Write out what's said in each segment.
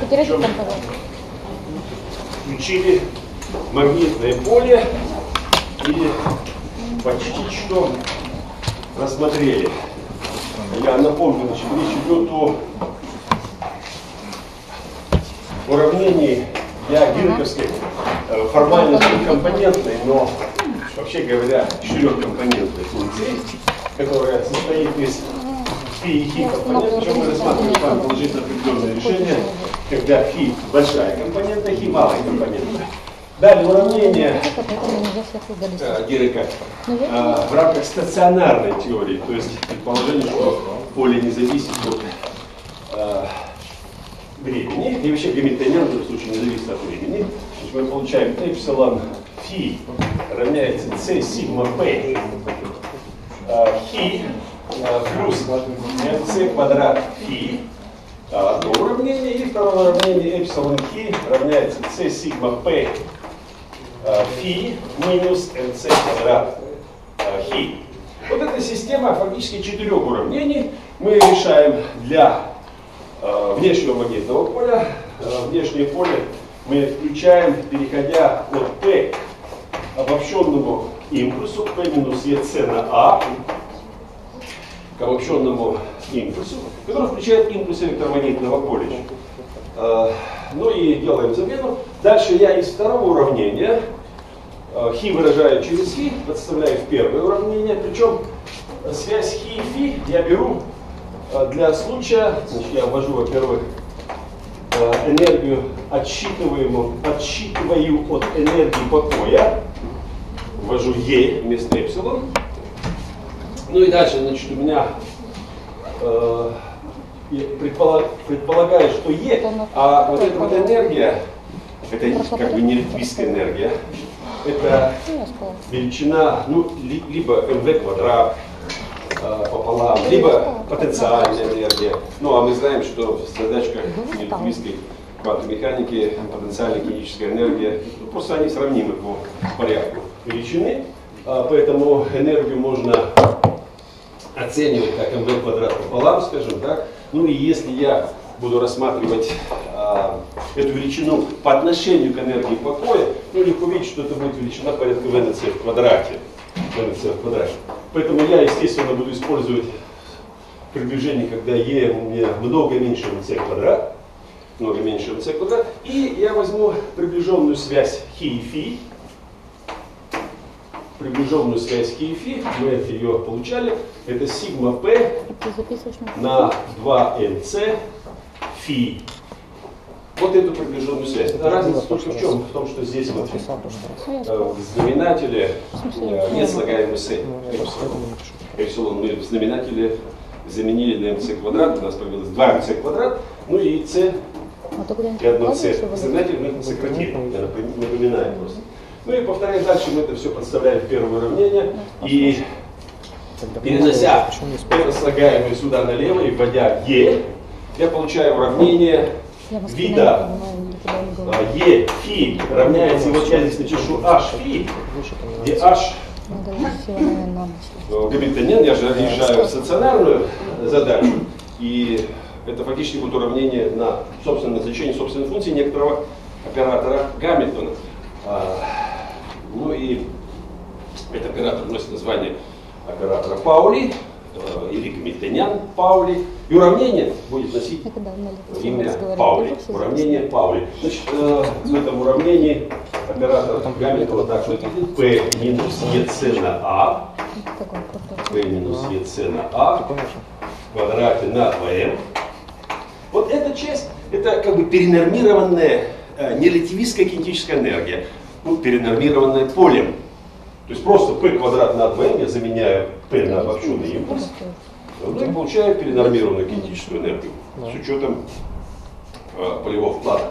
потеряйте там, пожалуйста. включили магнитное поле и почти что рассмотрели. Я напомню, значит, речь идет о уравнении для гирковской э, формально трехкомпонентной, но вообще говоря четырехкомпонентной функции, которая состоит из фи и хи компонент, мы рассматриваем с вами определенное решение, когда фи большая компонента, хи малая компонента. Далее уравнение э, Дирека э, в рамках стационарной теории, то есть предположение, что поле не зависит от э, времени, и вообще гамильтониан в этом случае не зависит от времени. Мы получаем эпсилон фи равняется c сигма p хи плюс mc квадрат фи одно уравнение, и второе уравнение эпсилон хи равняется c сигма p э, фи минус mc квадрат хи. Вот эта система фактически четырех уравнений мы решаем для внешнего магнитного поля. Внешнее поле мы включаем, переходя от P обобщенному импульсу P минус EC на А к обобщенному импульсу, который включает импульс электромагнитного поля. Э, ну и делаем замену. Дальше я из второго уравнения э, хи выражаю через фи, подставляю в первое уравнение. Причем связь хи и фи я беру э, для случая, значит, я ввожу, во-первых, энергию отсчитываемую, отсчитываю от энергии покоя, ввожу Е вместо эпсилон. Ну и дальше, значит, у меня э, предполаг- предполагаю, что Е, а вот эта вот энергия, это как бы не литвийская энергия, это величина, ну, ли- либо mv квадрат э, пополам, либо потенциальная энергия. Ну, а мы знаем, что в задачках ньютоновской квантовой механики потенциальная кинетическая энергия, ну, просто они сравнимы по порядку величины, поэтому энергию можно оценивать как mv квадрат пополам, скажем так. Ну и если я буду рассматривать а, эту величину по отношению к энергии покоя, ну легко видеть, что это будет величина порядка ВНЦ в квадрате. ВНЦ в квадрате. Поэтому я, естественно, буду использовать приближение, когда Е у меня много меньше ВНЦ квадрат, много меньше ВНЦ квадрат, и я возьму приближенную связь хи и фи, приближенную связь хи и фи, мы это ее получали, это сигма p на на 2nc фи. Вот эту приближенную связь. Это разница только в чем? В том, что здесь вот Ну, э, в знаменателе э, нет слагаемой с эпсилон. Эпсилон мы в знаменателе заменили на mc квадрат, у нас появилось 2mc квадрат, ну и c А и одно c. Знаменатель мы сократили, напоминаю просто. Ну и повторяю дальше, мы это все подставляем в первое уравнение. И перенося это слагаемое сюда налево и вводя e, я получаю уравнение вида а, e фи равняется, и вот я здесь напишу h фи, где h на ночь. гамильтониан, я же решаю стационарную задачу, и это фактически будет уравнение на собственное значение собственной функции некоторого оператора Гамильтона. Ну и этот оператор носит название оператора Паули э, или гамильтониан Паули. И уравнение будет носить имя Паули. Уравнение Паули. Значит, э, в этом уравнении оператор Гамильтона так выглядит. P минус EC на А. крутой. P минус EC на А в квадрате на 2m. Вот эта часть, это как бы перенормированная э, нерелятивистская кинетическая энергия, ну, перенормированная полем. То есть просто P квадрат на 2m я заменяю P на обобщенный импульс, ну и получаю перенормированную кинетическую энергию с учетом э, полевого вклада.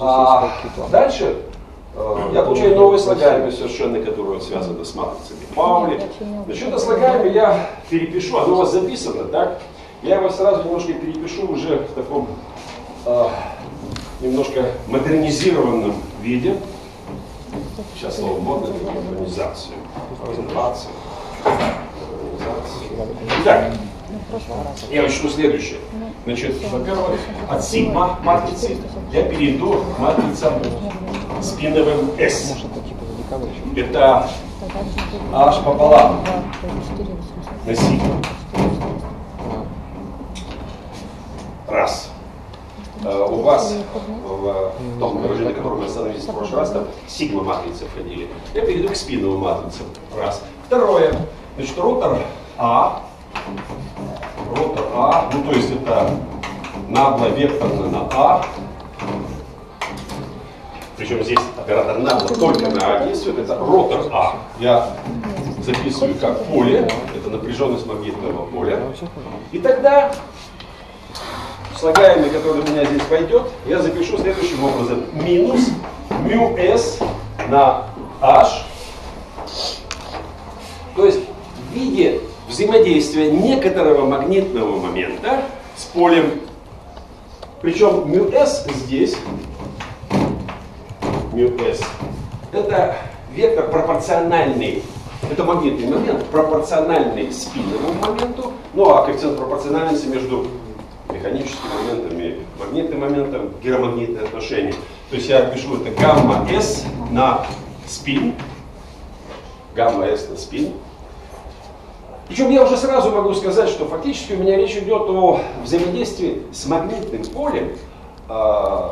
А дальше э, я получаю новые слагаемые совершенно, которые связаны с матрицами Паули. Насчет о слагаемой я перепишу, оно у вас записано, так? Я его сразу немножко перепишу уже в таком э, немножко модернизированном виде. Сейчас слово модно, модернизацию. Модернизацию. Итак, Я учту следующее. Значит, во-первых, от сигма матрицы я перейду к матрицам спиновым S. Это H пополам на сигма. Раз. У вас в том выражении, на котором мы остановились в прошлый раз, там сигма матрицы входили. Я перейду к спиновым матрицам. Раз. Второе. Значит, ротор А. Ротор А. Ну, то есть это нагло векторно на А. Причем здесь оператор нагло только на А действует. Это ротор А. Я записываю как поле. Это напряженность магнитного поля. И тогда слагаемый, который у меня здесь пойдет, я запишу следующим образом. Минус μ s на h. То есть в виде взаимодействия некоторого магнитного момента с полем. Причем μ s здесь, μ s, это вектор пропорциональный это магнитный момент, пропорциональный спиновому моменту, ну а коэффициент пропорциональности между механическим моментом и магнитным моментом, гиромагнитные отношения. То есть я пишу это гамма S на спин, гамма S на спин. Причем я уже сразу могу сказать, что фактически у меня речь идет о взаимодействии с магнитным полем э,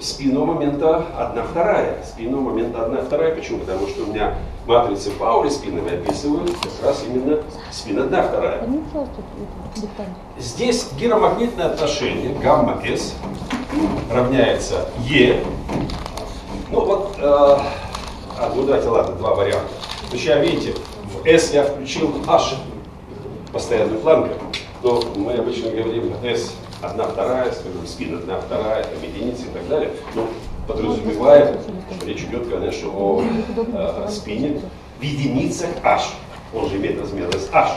спинного момента 1 вторая. Спинного момента 1 вторая. Почему? Потому что у меня матрицы Паули спиновые описывают как раз именно спин 1 вторая. Здесь гиромагнитное отношение гамма S равняется E. Ну вот, э, а, ну давайте, ладно, два варианта. Значит, видите, в S я включил H, постоянную планку, но мы обычно говорим S одна вторая, скажем, спин одна вторая, там, единицы и так далее. Но подразумевает, что речь идет, конечно, о э, спине в единицах H. Он же имеет размерность H.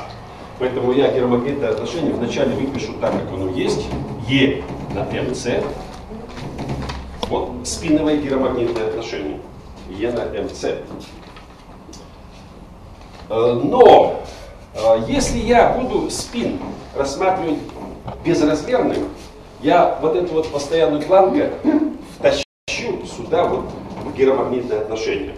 Поэтому я гиромагнитное отношение вначале выпишу так, как оно есть. E на MC. Вот спиновое гиромагнитное отношение. E на MC. Э, но э, если я буду спин рассматривать безразмерным, я вот эту вот постоянную планку сюда вот в гиромагнитное отношение.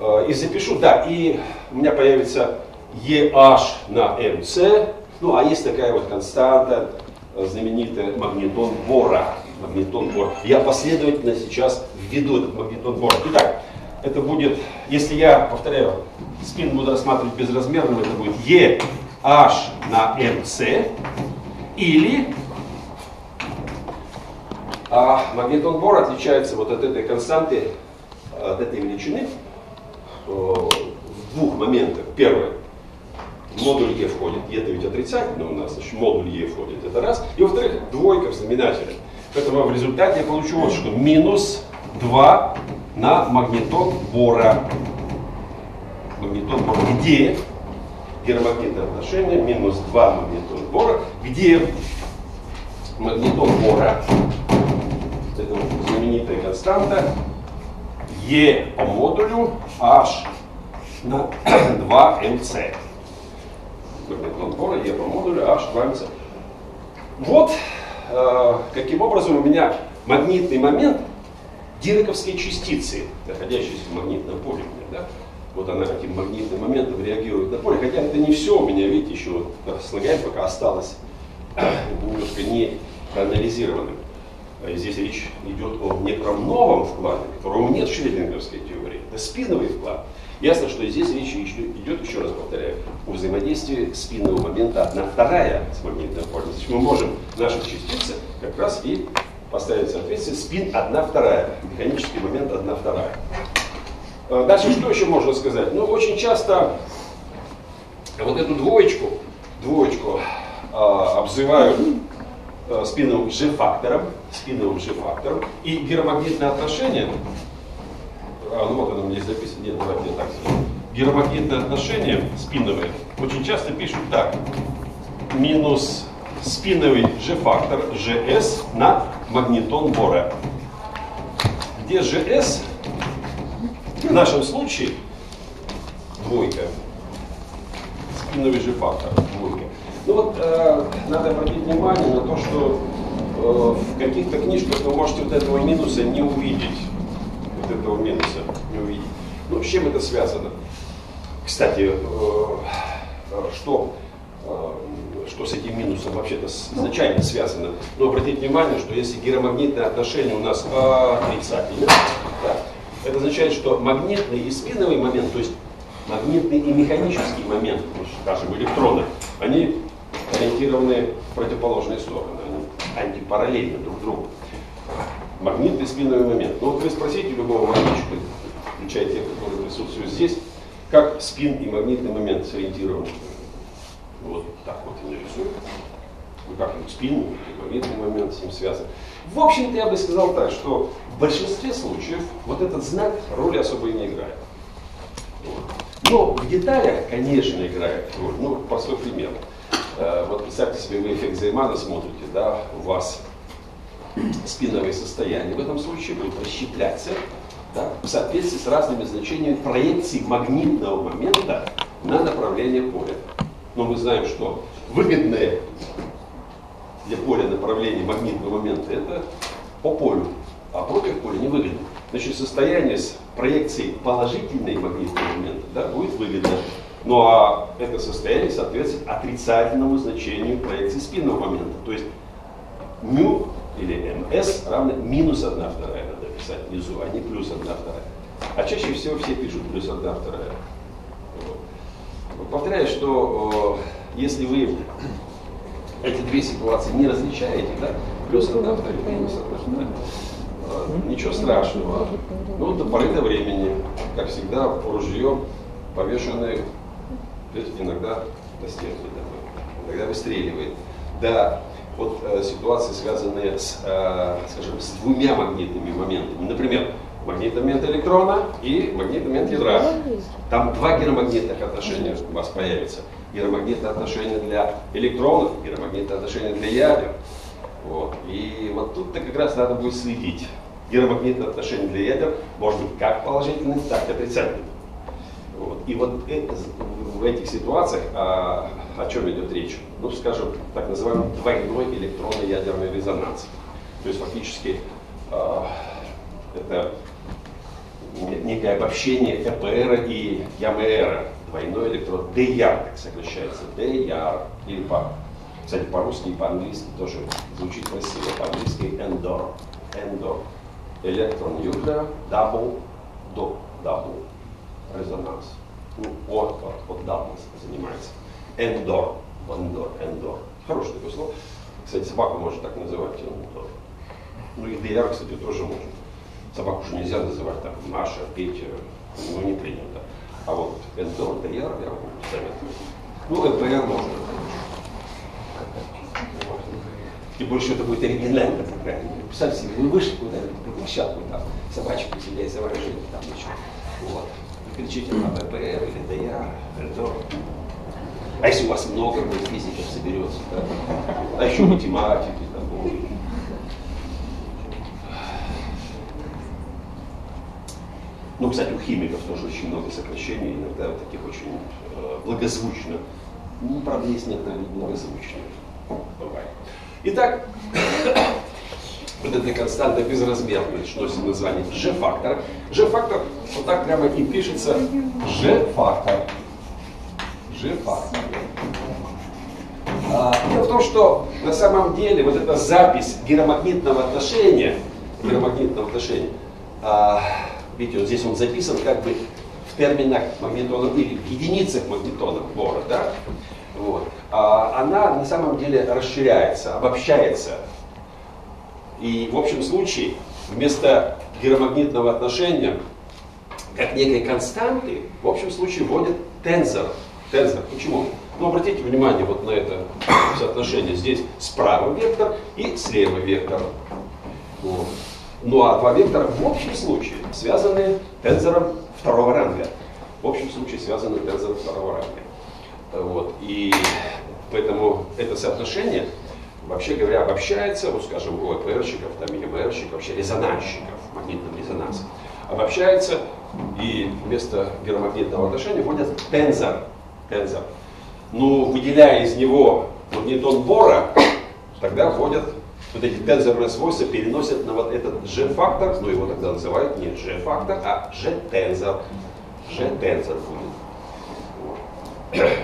Э, и запишу, да, и у меня появится EH на MC, ну а есть такая вот константа, э, знаменитая магнитон Бора. Магнитон Бора. Я последовательно сейчас введу этот магнитон Бора. Итак, это будет, если я, повторяю, спин буду рассматривать безразмерным, это будет EH на MC или а магнитон Бора отличается вот от этой константы, от этой величины э, в двух моментах. Первое, модуль Е входит, Е-то ведь отрицательно у нас, значит модуль Е входит, это раз. И во-вторых, двойка в знаменателе. Поэтому в результате я получу вот что, минус 2 на магнитон Бора. Магнитон Бора, где гиромагнитное отношение, минус 2 магнитон Бора, где магнитон Бора, это знаменитая константа, Е по модулю H на 2 МЦ магнитного поля, Е по модулю H2MC. Вот э, каким образом у меня магнитный момент дироковской частицы, находящейся в магнитном поле. Да? Вот она каким магнитным моментом реагирует на поле. Хотя это не все, у меня, видите, еще вот слагаем пока осталось немножко не проанализированным. Здесь речь идет о некотором новом вкладе, которого нет в шрёдингерской теории. Это спиновый вклад. Ясно, что здесь речь идет, еще раз повторяю, о взаимодействии спинного момента одна вторая с магнитным полем. Значит, мы можем наши частицы как раз и поставить в соответствие спин одна вторая, механический момент одна вторая. А дальше что еще можно сказать? Ну, очень часто вот эту двоечку, двоечку э, обзывают э, спиновым G-фактором, спиновым G-фактором, и гиромагнитное отношение а, ну вот оно здесь записано, нет, давайте я так скажу. Гиромагнитное отношение спиновые очень часто пишут так. Минус спиновый G-фактор GS на магнитон Бора. Где GS в нашем случае двойка. Спиновый G-фактор двойка. Ну вот э, надо обратить внимание на то, что э, в каких-то книжках вы можете вот этого минуса не увидеть. Вот этого минуса не увидеть. Ну, с чем это связано? Кстати, э, э что, э, что с этим минусом вообще-то изначально связано? Но обратите внимание, что если гиромагнитное отношение у нас отрицательное, да, это означает, что магнитный и спиновый момент, то есть магнитный и механический момент, ну, скажем, электрона, они ориентированы в противоположные стороны, они антипараллельны друг другу. Магнитный спиновый момент. Ну вот вы спросите любого магнитчика, включая тех, которые присутствуют здесь, как спин и магнитный момент сориентированы. Вот так вот и нарисую. Ну как спин и магнитный момент с ним связан. В общем-то, я бы сказал так, что в большинстве случаев вот этот знак роли особо и не играет. Но в деталях, конечно, играет роль. Ну, простой пример. Э, вот представьте себе, вы эффект Займана смотрите, да, у вас спиновое состояние. В этом случае будет расщепляться да, в соответствии с разными значениями проекции магнитного момента на направление поля. Но мы знаем, что выгодное для поля направление магнитного момента это по полю, а против поля невыгодно. Значит, состояние с проекцией положительной магнитного момента да, будет выгодно. Ну а это состояние соответствует отрицательному значению проекции спинного момента. То есть μ или МС равно минус 1 вторая надо писать внизу, а не плюс 1 вторая. А чаще всего все пишут плюс 1 вторая. Вот. Повторяю, что э, если вы эти две ситуации не различаете, да, плюс 1 вторая, минус 1 вторая, э, ничего страшного. Ну, до поры до времени, как всегда, ружье повешенное иногда на стенке иногда выстреливает. Да, вот э, ситуации, связанные с, э, скажем, с двумя магнитными моментами. Например, магнитный момент электрона и магнитный момент ядра. Там два гиромагнитных отношения у вас появится. Гиромагнитное отношение для электронов, гиромагнитное отношение для ядер. Вот. И вот тут-то как раз надо будет следить. Гиромагнитное отношение для ядер может быть как положительным, так и отрицательным. Вот. И вот это, в этих ситуациях а, о чем идет речь? Ну, скажем, так называемый двойной электронно-ядерный резонанс. То есть фактически э, это некое обобщение ЭПР и ЯМР, двойной электрон, ДЯР, так сокращается, ДЯР, или по, кстати, по-русски и по-английски тоже звучит красиво, по-английски ENDOR, ENDOR, электрон южа, double, до, double, резонанс. Ну, от, от, от double занимается. Эндор. Эндор, эндор. Хорошее такое слово. Кстати, собаку можно так называть. Эндор. Ну и Деяр, кстати, тоже можно. Собаку же нельзя называть так, Маша, Петя, ну не принято. А вот Эндор, Деяр я вам советую. Ну, ЭПР можно. Тем что это будет оригинально, по крайней мере. Представьте себе, вы вышли куда-нибудь на площадку, там, собачку себя изображили, там ничего. Вот. Кричите на ЭПР или ДЯ, Эндор. А если у вас много будет физиков соберется, да? а еще математики, там, ну, кстати, у химиков тоже очень много сокращений, иногда вот таких очень э, благозвучно. Ну, правда, есть некоторые благозвучные. Бывает. Итак, вот эта константа безразмерность, что носит название G-фактор. G-фактор вот так прямо и пишется G-фактор. G-фактор. А, дело в том, что на самом деле вот эта запись гиромагнитного отношения, гиромагнитного отношения, а, видите, вот здесь он записан как бы в терминах магнитона или в единицах магнитона Бора, да? Вот. А, она на самом деле расширяется, обобщается. И в общем случае вместо гиромагнитного отношения как некой константы, в общем случае вводят тензор, Тензор. Почему? Ну, обратите внимание вот на это соотношение. Здесь справа вектор и слева вектор. Вот. Ну а два вектора в общем случае связаны тензором второго ранга. В общем случае связаны тензором второго ранга. Вот. И поэтому это соотношение, вообще говоря, обобщается, вот скажем, у ЭПРщиков, там, ЕМРщиков, вообще резонансчиков, магнитным резонансом, обобщается и вместо гиромагнитного отношения вводят тензор тензор. Но выделяя из него магнитон Бора, тогда входят вот эти тензорные свойства переносят на вот этот G-фактор, но его тогда называют не G-фактор, а G-тензор. G-тензор будет.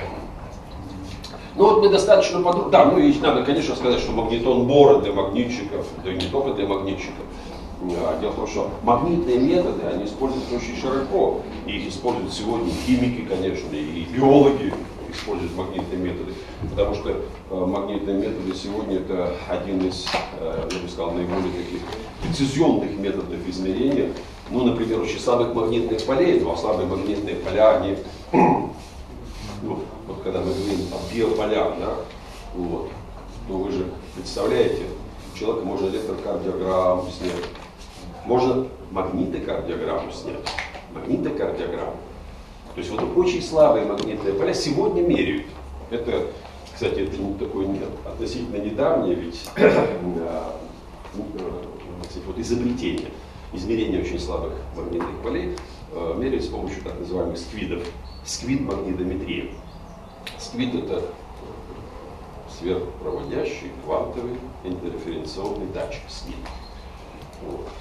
Ну вот мы достаточно подробно, да, ну и надо, конечно, сказать, что магнитон Бора для магнитчиков, да и не только для магнитчиков. Дело в том, что магнитные методы, они используются очень широко. И их используют сегодня химики, конечно, и биологи используют магнитные методы. Потому что э, магнитные методы сегодня это один из, э, я бы сказал, наиболее таких прецизионных методов измерения. Ну, например, очень слабых магнитных полей, ну а слабые магнитные поля, они ну, вот когда мы говорим о биополях, да, вот, то вы же представляете, человека можно электрокардиограмму снять, можно магнитокардиограмму снять, магнитокардиограмму. То есть вот очень слабые магнитные поля сегодня меряют. Это, кстати, это не такое нет, относительно недавнее ведь а, ну, вот изобретение, измерение очень слабых магнитных полей э, меряют с помощью так называемых сквидов сквид-магнитометрия. Сквид это сверхпроводящий квантовый интерференционный датчик сквид.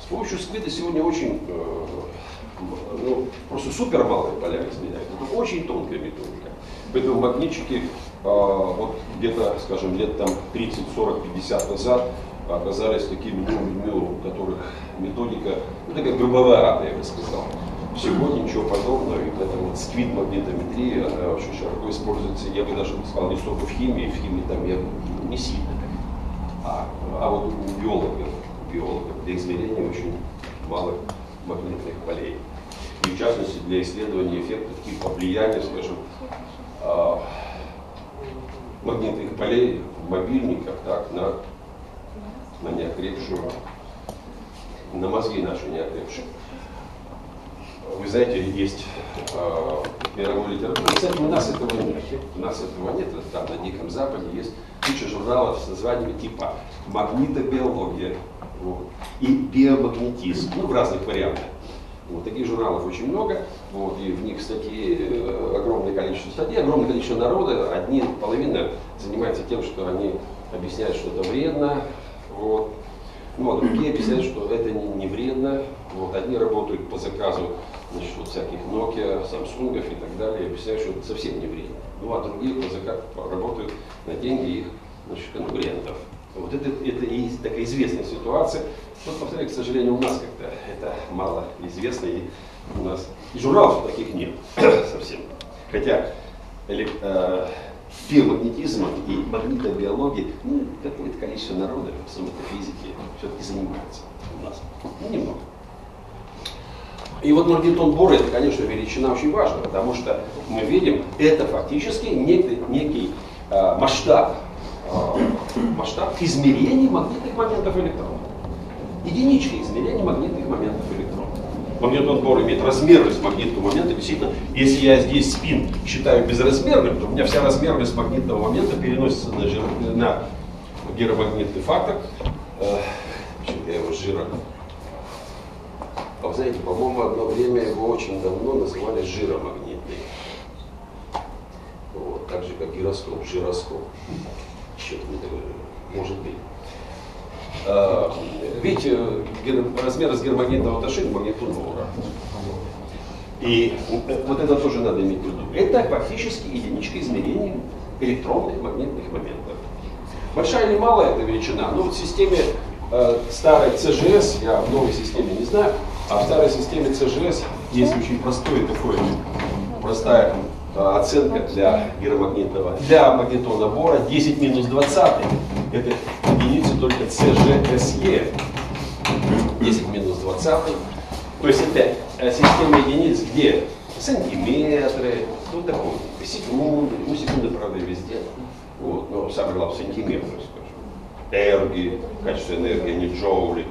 С помощью сквида сегодня очень, э, ну, просто супер малые поля изменяют. Это очень тонкая методика. Поэтому магнитчики э, вот где-то, скажем, лет там 30, 40, 50 назад оказались такими людьми, у которых методика, ну такая грубоватая, я бы сказал. Сегодня ничего подобного, и эта вот сквид магнитометрия, она очень широко используется, я бы даже сказал, не столько в химии, в химии там я не сильно а, а вот у биологов, биологов для измерения очень малых магнитных полей. И в частности для исследования эффектов типа влияния, скажем, а, магнитных полей в мобильниках так, на, на неокрепшую, на мозги наши неокрепшие. Вы знаете, есть э, мировой литература. Кстати, у нас этого нет. У нас этого нет. Там на Диком Западе есть куча журналов с названиями типа магнитобиология вот, и биомагнетизм. Ну, в разных вариантах. Вот, таких журналов очень много, вот, и в них статьи, э, огромное количество статей, огромное количество народа. Одни, половина занимается тем, что они объясняют, что это вредно, вот, ну, а другие объясняют, что это не, не вредно. Вот, одни работают по заказу значит, вот всяких Nokia, Samsung и так далее, объясняют, что это совсем не вредно. Ну, а другие по заказу работают на деньги их значит, конкурентов. Вот это, это и такая известная ситуация. Вот, повторяю, к сожалению, у нас как-то это мало известно, и у нас и журналов таких нет совсем. Хотя э, биомагнетизмом и магнитобиологией ну, какое-то количество народа в самой физике все-таки занимается у нас. Ну, немного. И вот магнитон Бора это, конечно, величина очень важна, потому что мы видим, это фактически некий, некий э, масштаб, масштаб измерений магнитных моментов электронов. Единичка измерения магнитных моментов электронов. Магнитон Бор имеет размерность магнитного момента. Действительно, если я здесь спин считаю безразмерным, то у меня вся размерность магнитного момента переносится на, жир, на гиромагнитный фактор. Э, я его жира а вы знаете, по-моему, одно время его очень давно называли жиромагнитный. Вот, так же, как гироскоп, жироскоп. Что-то может быть. А, видите, размер гермагнитного таши магнитудного ура. И вот это тоже надо иметь в виду. Это фактически единичка измерений электронных магнитных моментов. Большая или малая эта величина? Ну, в системе э, старой CGS, я в новой системе не знаю, а в старой системе CGS есть очень простой такой, простая оценка для гиромагнитного, для магнитона Бора 10 минус 20. Это единица только CGSE. 10 минус 20. То есть это э, система единиц, где сантиметры, ну такой, секунды, ну секунды, правда, везде. Вот, но самое главное, сантиметры, скажем. Эрги, качество энергии, а не джоули.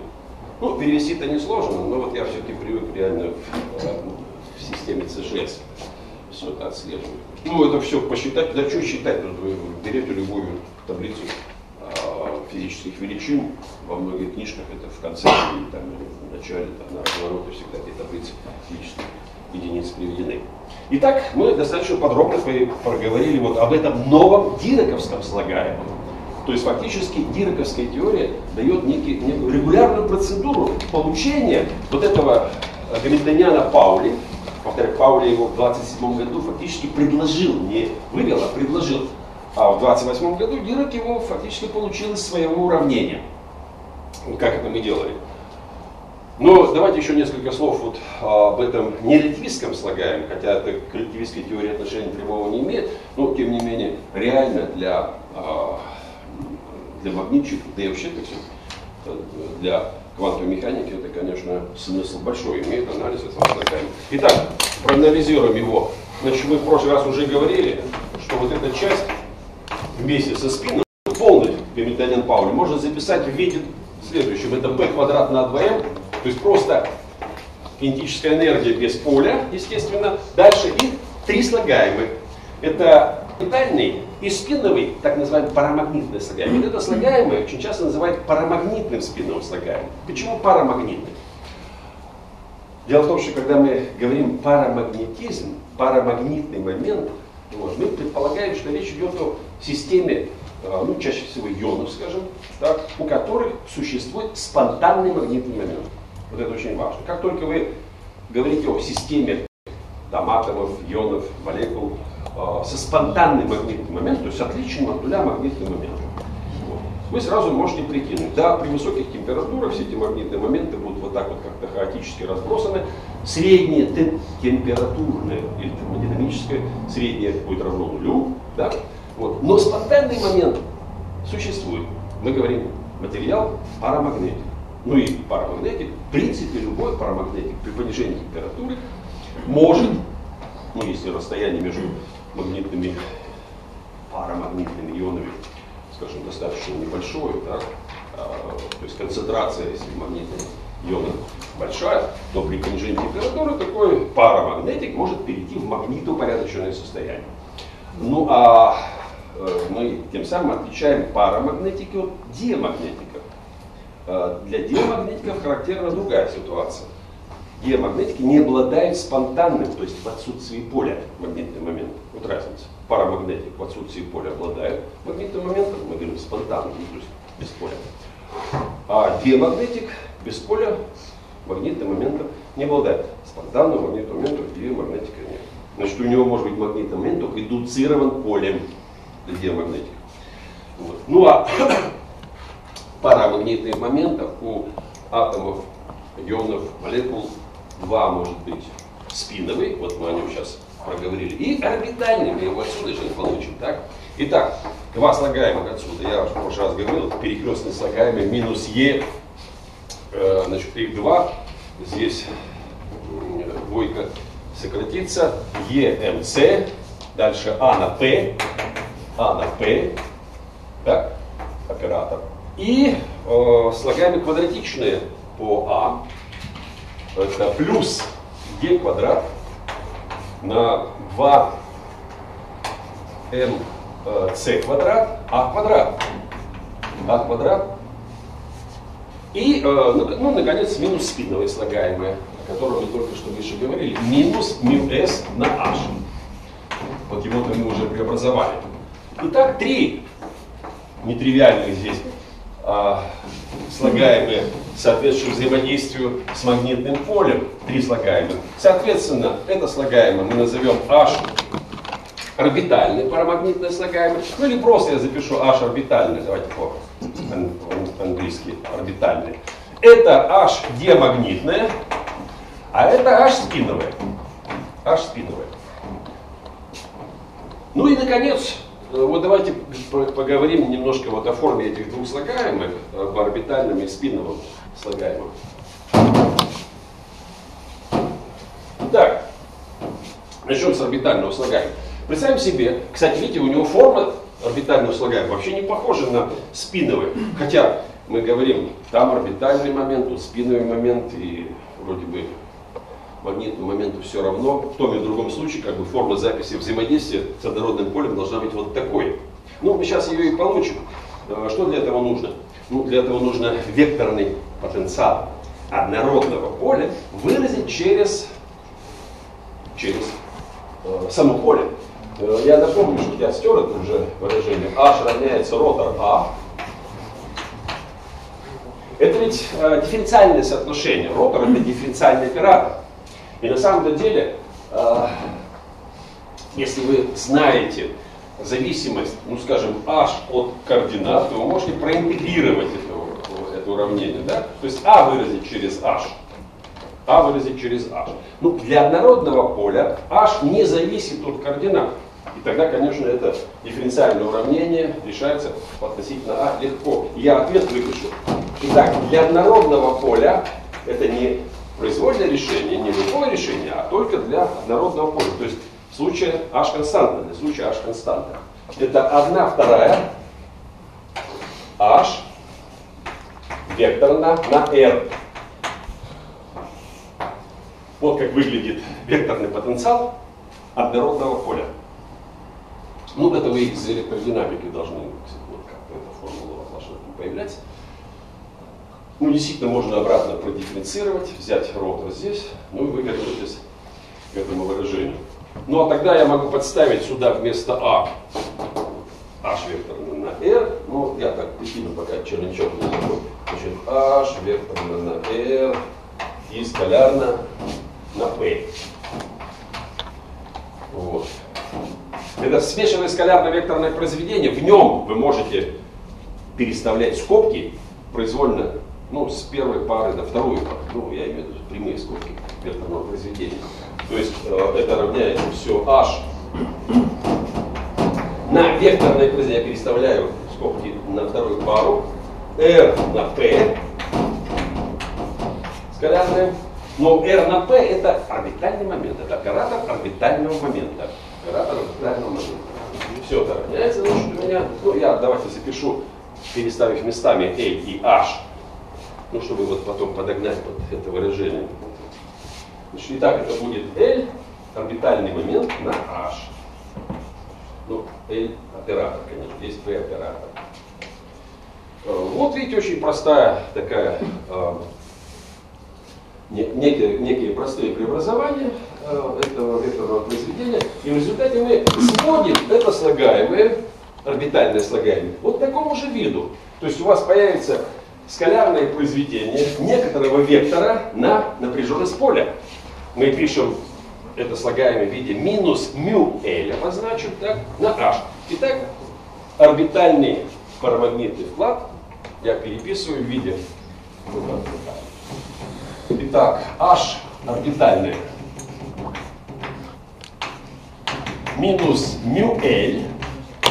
Ну, перевести-то несложно, но вот я все-таки привык реально в, в системе CGS все это отслеживать. Ну, это все посчитать, да что считать, вы берете любую таблицу э, физических величин, во многих книжках это в конце или там, в начале, там, на развороте всегда эти таблицы физических единицы приведены. Итак, мы достаточно подробно проговорили вот об этом новом дираковском слагаемом. То есть фактически дираковская теория дает некий, некую регулярную процедуру получения вот этого гамильтониана Паули. Повторяю, Паули его в 27 году фактически предложил, не вывел, а предложил. А в 28 году Дирак его фактически получил из своего уравнения. Как это мы делали? Но давайте еще несколько слов вот об этом нерелятивистском слагаемом, хотя это к коллективистской теории отношения прямого не имеет, но тем не менее реально для, а, для магнитчиков, да и вообще все, для квантовой механики это, конечно, смысл большой имеет анализ этого слагаемого. Итак, проанализируем его. Значит, мы в прошлый раз уже говорили, что вот эта часть вместе со спином, полный гамильтониан Паули, можно записать в виде следующего. Это b квадрат на 2m то есть просто кинетическая энергия без поля, естественно. Дальше и три слагаемых. Это метальный и спиновый, так называемый парамагнитный слагаемый. Вот это слагаемое очень часто называют парамагнитным спиновым слагаемым. Почему парамагнитный? Дело в том, что когда мы говорим парамагнетизм, парамагнитный момент, вот, мы предполагаем, что речь идет о системе, э, ну, чаще всего ионов, скажем, так, у которых существует спонтанный магнитный момент. Вот это очень важно. Как только вы говорите о системе там, атомов, ионов, молекул со спонтанным магнитным моментом, то есть отличным от нуля магнитным моментом, вот, вы сразу можете прикинуть, да, при высоких температурах все эти магнитные моменты будут вот так вот как-то хаотически разбросаны. Среднее температурное или термодинамическое, среднее будет равно нулю, да, вот. Но спонтанный момент существует. Мы говорим материал парамагнетик. Ну и парамагнетик, в принципе, любой парамагнетик при понижении температуры может, ну если расстояние между магнитными парамагнитными ионами, скажем, достаточно небольшое, да, а, то есть концентрация, если магнитных ионов большая, то при понижении температуры такой парамагнетик может перейти в магнитоупорядоченное состояние. Ну а э, мы тем самым отличаем парамагнетики от диамагнетики. Э, для диамагнетиков характерна другая ситуация. Диамагнетики не обладают спонтанным, то есть в отсутствии поля магнитный момент. Вот разница. Парамагнетик в отсутствии поля обладает магнитным моментом, мы говорим спонтанным, то есть без поля. А диамагнетик без поля магнитным моментом не обладает. Спонтанного магнитного момента диамагнетика нет. Значит, у него может быть магнитный момент только индуцирован полем для диамагнетика. Вот. Ну а парамагнитных моментов у атомов, ионов, молекул два может быть спиновый, вот мы о нем сейчас проговорили, и орбитальный, мы его отсюда сейчас получим, так? Итак, два слагаемых отсюда, я в прошлый раз говорил, перекрестный слагаемый минус Е, э, значит, их два, здесь двойка сократится, ЕМЦ, дальше А на П, А на П, так, оператор, и э, слагаемые квадратичные по А. Это плюс Е квадрат на 2 м С квадрат, А квадрат. А квадрат. И, э, ну, ну, наконец, минус спиновые слагаемые, о котором мы только что выше говорили. Минус μ s на h. Вот его-то мы уже преобразовали. Итак, три нетривиальных здесь слагаемые соответствующие взаимодействию с магнитным полем, три слагаемых. Соответственно, это слагаемое мы назовем H орбитальный парамагнитное слагаемое, ну или просто я запишу H орбитальный, давайте по-английски орбитальный. Это H диамагнитное, а это H спиновое. H спиновое. Ну и наконец, вот давайте поговорим немножко вот о форме этих двух слагаемых, об орбитальном и спинном слагаемом. Так, начнем с орбитального слагаемого. Представим себе, кстати, видите, у него форма орбитального слагаемого вообще не похожа на спиновый. Хотя мы говорим, там орбитальный момент, тут спиновый момент, и вроде бы магнитному моменту все равно. В том и в другом случае как бы форма записи взаимодействия с однородным полем должна быть вот такой. Ну, мы сейчас ее и получим. А что для этого нужно? Ну, для этого нужно векторный потенциал однородного поля выразить через через э, само поле. Э, я напомню, что я стер это уже выражение. H равняется ротор А. Это ведь э, дифференциальное соотношение. Ротор это дифференциальный оператор. И на самом деле, э, если вы знаете зависимость, ну скажем, h от координат, то вы можете проинтегрировать это, это уравнение. Да? То есть а выразить через h, а выразить через h. Ну, для однородного поля h не зависит от координат. И тогда, конечно, это дифференциальное уравнение решается относительно А легко. Я ответ выпишу. Итак, для однородного поля это не произвольное решение, не любое решение, а только для однородного поля. То есть случае h константа, в случае h константа. Это 1 вторая h векторно на r. Вот как выглядит векторный потенциал однородного поля. Ну, это вы из электродинамики должны вот как-то эта формула должна появляться. Ну, действительно, можно обратно продифференцировать, взять ротор здесь, ну и вы готовитесь к этому выражению. Ну, а тогда я могу подставить сюда вместо А h вектор на r, ну, я так прикину, пока чернячок не забыл. Значит, h вектор на r и скалярно на p. Вот. Это смешанное скалярно-векторное произведение. В нем вы можете переставлять скобки произвольно ну, с первой пары на вторую пару. Ну, я имею в виду прямые скобки векторного произведения. То есть э, это равняется все h на векторное произведение. Я переставляю скобки на вторую пару. r на p скалярное. Но r на p это орбитальный момент, это оператор орбитального момента оператора правильного момента. Все это равняется, значит, у меня, ну, я давайте запишу, переставив местами L и H, ну, чтобы вот потом подогнать под это выражение. Значит, итак, это будет L, орбитальный момент на H. Ну, L оператор, конечно, здесь P оператор. Э, вот видите, очень простая такая э, некие, некие простые преобразования э, этого векторного произведения, и в результате мы сводим это слагаемое, орбитальное слагаемое, вот такому же виду. То есть у вас появится скалярное произведение некоторого вектора на напряженность поля. Мы пишем это слагаемое в виде минус μ L обозначим так, на H. Итак, орбитальный парамагнитный вклад я переписываю в виде. Итак, H орбитальный минус μL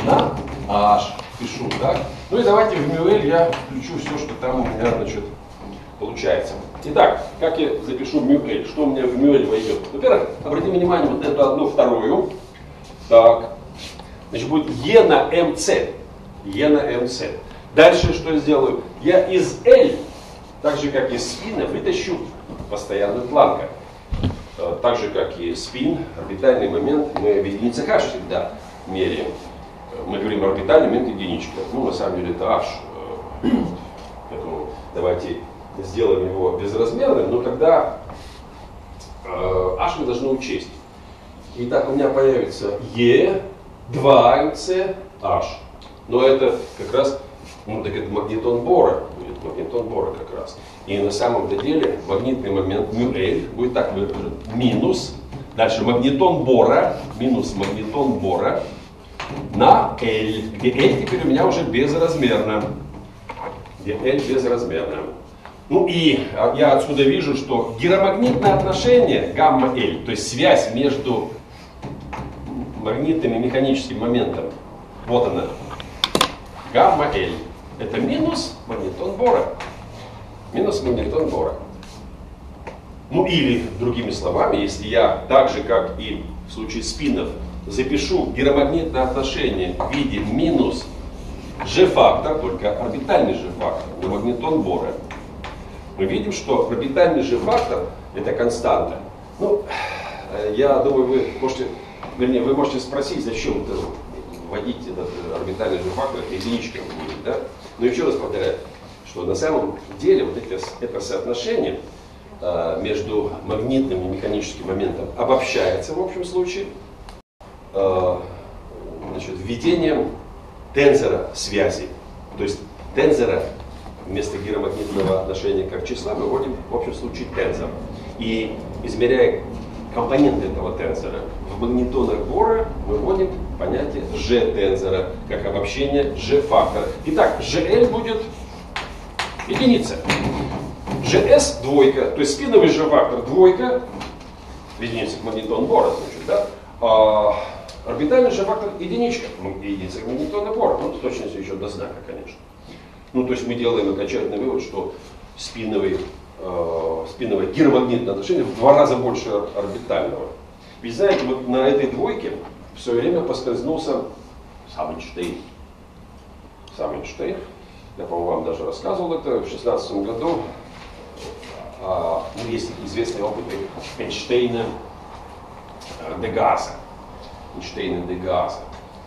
на H. Пишу, так? Ну и давайте в Мюэль я включу все, что там у меня, значит, получается. Итак, как я запишу Мюэль? Что у меня в Мюэль войдет? Во-первых, обратим внимание вот эту одну вторую. Так. Значит, будет Е на МЦ. Е на МЦ. Дальше что я сделаю? Я из L, так же как и спина, вытащу постоянную планка. Э, так же как и спин, орбитальный момент мы единицах H всегда меряем. Э, мы говорим орбитальный момент единичка. Ну, на самом деле это h. Э, поэтому давайте сделаем его безразмерным, но тогда h мы должны учесть. Итак, у меня появится E, 2MC, H. Но это как раз ну, так это магнитон Бора будет, магнитон Бора как раз. И на самом деле магнитный момент μL будет так выражен. Минус, дальше магнитон Бора, минус магнитон Бора на L, где L теперь у меня уже безразмерно. Где L безразмерно. Ну и а, я отсюда вижу, что гиромагнитное отношение гамма-L, то есть связь между магнитным и механическим моментом, вот она, гамма-L это минус магнитон Бора. Минус магнитон Бора. Ну или, другими словами, если я так же, как и в случае спинов, запишу гиромагнитное отношение в виде минус G-фактор, только орбитальный G-фактор, не магнитон Бора, мы видим, что орбитальный G-фактор это константа. Ну, э, я думаю, вы можете, вернее, вы можете спросить, зачем это вводить этот орбитальный G-фактор, это единичка будет, да? Но еще раз повторяю, что на самом деле вот это, это соотношение э, между магнитным и механическим моментом обобщается в общем случае э, значит, введением тензора связи. То есть тензора вместо гиромагнитного отношения как числа мы вводим в общем случае тензор. И измеряя компоненты этого тензора, в магнитонах Бора мы вводим понятие G-тензора, как обобщение G-фактора. Итак, GL будет единица. GS двойка, то есть спиновый G-фактор двойка, в единицах магнитон Бора, значит, да? Орбитальный G-фактор единичка, ну, единица магнитона Бора, ну, с точностью еще до знака, конечно. Ну, то есть мы делаем окончательный вывод, что спиновый, э, спиновое гиромагнитное отношение в два раза больше орбитального. Ведь знаете, вот на этой двойке в свое время поскользнулся сам Эйнштейн. Сам Эйнштейн. Я, по-моему, вам даже рассказывал это в 16 году. А, ну, есть известные опыты Эйнштейна э, Дегаса. Эйнштейна Дегаса.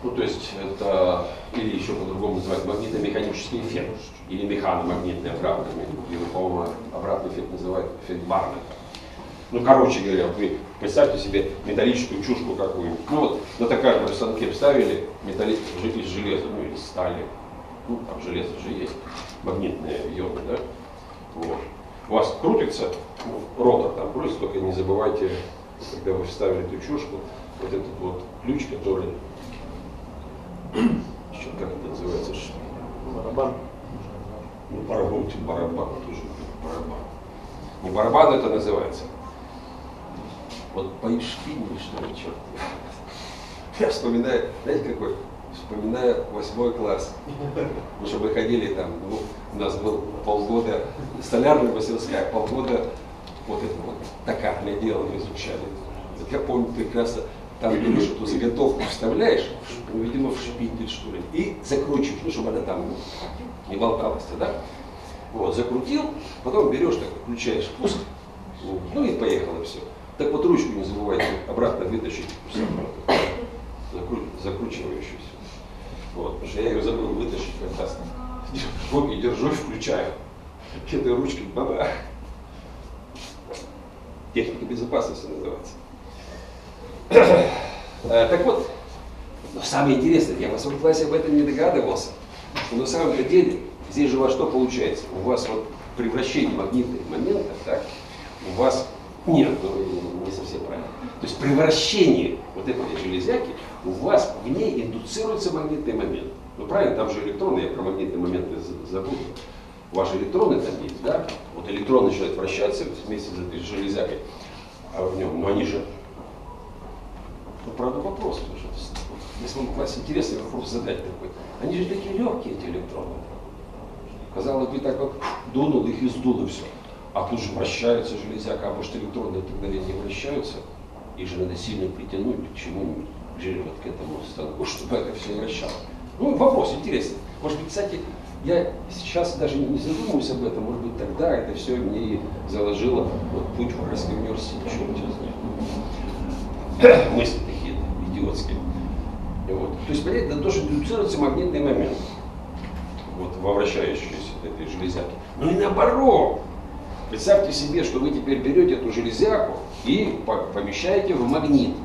Ну, то есть это, или еще по-другому называют магнитно-механический эффект, или механомагнитный обратный, или, по-моему, обратный эффект называют эффект Барнета. Ну, короче говоря, вы представьте себе металлическую чушку какую-нибудь. Ну, вот на такая станке вставили металлик из железа, ну, или стали. Ну, там железо же есть, магнитные ионы, да? Вот. У вас крутится, ну, ротор там крутится, только не забывайте, когда вы вставили эту чушку, вот этот вот ключ, который еще как это называется? Барабан. Ну, барабан, барабан, тоже барабан. Не барабан это называется. Вот поишпинили, что ли, черт. Я вспоминаю, знаете, какой? Вспоминаю восьмой класс. Мы же выходили там, ну, у нас был полгода, столярная мастерская, полгода вот это вот токарное дело мы изучали. Я помню прекрасно, там берешь эту заготовку, вставляешь, ну, видимо, в шпиндель, что ли, и закручиваешь, ну, чтобы она там не болталась, да? Вот, закрутил, потом берешь, так, включаешь пуск, ну и поехало все. Так вот ручку не забывайте обратно вытащить, закру, закручивающуюся. Вот, потому что я ее забыл вытащить как раз. В руки держу включаю. Этой ручкой баба. Техника безопасности называется. Э, так вот, но самое интересное, я в восьмом классе об этом не догадывался, что на самом деле здесь же у вас что получается? У вас вот превращение магнитных моментов, так, у вас нет, ну, не совсем правильно. То есть при вращении вот этой железяки у вас в ней индуцируется магнитный момент. Ну правильно, там же электроны, я про магнитные моменты забыл. Ваши электроны там есть, да? Вот электроны начинают вращаться вместе с этой железякой, а в нем, но они же ну, правда, вопрос, что в восьмом классе интересный вопрос задать такой. Они же такие легкие, эти электроны. Казалось бы, так вот дунул их и сдуло все. А тут же вращается железяка, а может электроны тогда не вращаются. Их же надо сильно притянуть к чему-нибудь, вот к этому станку, чтобы это все вращало. Ну, вопрос интересный. Может быть, кстати, я сейчас даже не задумываюсь об этом, может быть, тогда это все мне и заложило вот, путь в Уральском университете, что я знаю. Мысли идиотским. Вот. То есть, понимаете, это тоже индуцируется магнитный момент вот, во вращающейся этой железяке. Ну и наоборот, представьте себе, что вы теперь берете эту железяку и помещаете в магнит,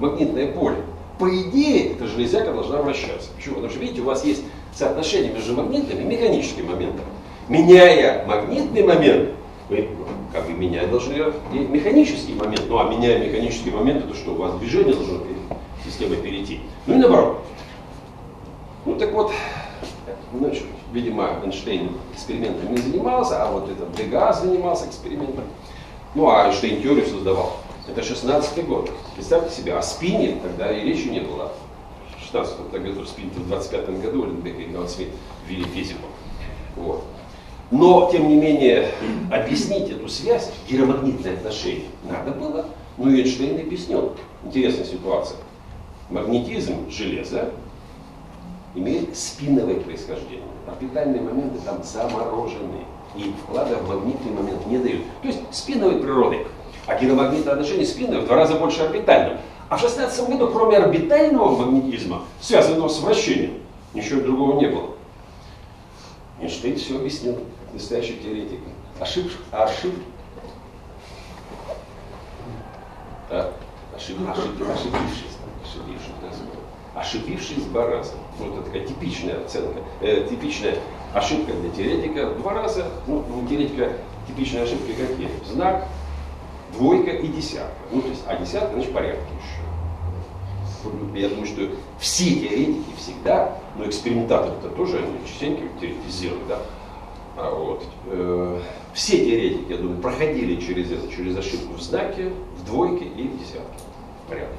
магнитное поле. По идее, эта железяка должна вращаться. Почему? Потому что, видите, у вас есть соотношение между магнитным и механическим моментом. Меняя магнитный момент, вы как бы менять должны и механический момент. Ну а меняя механический момент, это что, у вас движение должно системой перейти. Ну и наоборот. Ну так вот, ну, видимо, Эйнштейн экспериментами не занимался, а вот этот Дега занимался экспериментом. Ну а Эйнштейн теорию создавал. Это 16 год. Представьте себе, о спине тогда и речи не было. В 16 году, в спине в 25 году Оленбек и Гаусмит ввели физику. Вот. Но, тем не менее, объяснить эту связь, гиромагнитное отношение, надо было. Ну и Эйнштейн объяснил. Интересная ситуация. Магнетизм железа имеет спиновое происхождение. Орбитальные моменты там заморожены. И вклада в магнитный момент не дают. То есть спиновой природы. А гиромагнитное отношение спины в два раза больше орбитального. А в 16 году, кроме орбитального магнетизма, связанного с вращением, ничего другого не было. Эйнштейн все объяснил, настоящий теоретик. Ошиб, ошиб, а, ошиб, ошиб, ошибившись, ошибившись, да, ошибившись два раза. Вот это такая типичная оценка, э, типичная ошибка для теоретика два раза. Ну, у теоретика типичные ошибки какие? Знак, двойка и десятка. Ну, то есть, а десятка, значит, порядке еще. Я думаю, что все теоретики всегда, но экспериментаторы-то тоже они частенько теоретизируют, да, вот, э, все теоретики, я думаю, проходили через это, через ошибку в знаке, в двойке и в десятке. Порядок.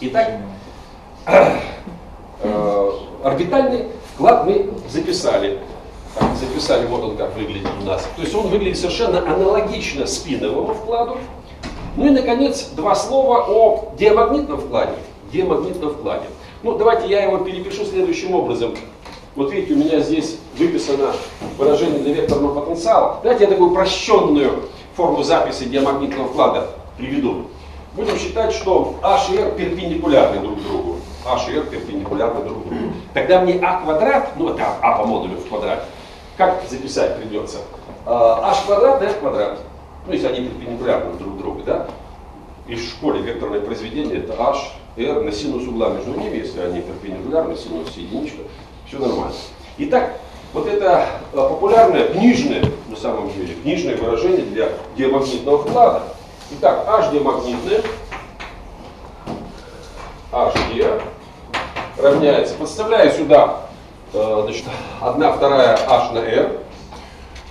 Итак, э, орбитальный вклад мы записали. Записали, вот он как выглядит у нас. То есть он выглядит совершенно аналогично спиновому вкладу. Ну и, наконец, два слова о диамагнитном вкладе. Диамагнитном вкладе. Ну, давайте я его перепишу следующим образом. Вот видите, у меня здесь выписано выражение для векторного потенциала. Давайте я такую упрощенную форму записи диамагнитного вклада приведу. Будем считать, что H и R перпендикулярны друг другу. H и R перпендикулярны друг другу. Тогда мне А квадрат, ну это А по модулю в квадрате, как записать придется? H квадрат, R квадрат. Ну, если они перпендикулярны друг другу, да? И в школе векторное произведение это H, R на синус угла между ними, если они перпендикулярны, синус единичка, все нормально. Итак, вот это э, популярное книжное, на самом деле, книжное выражение для диамагнитного вклада. Итак, H диамагнитное, HD равняется, подставляю сюда э, значит, 1 вторая H на R,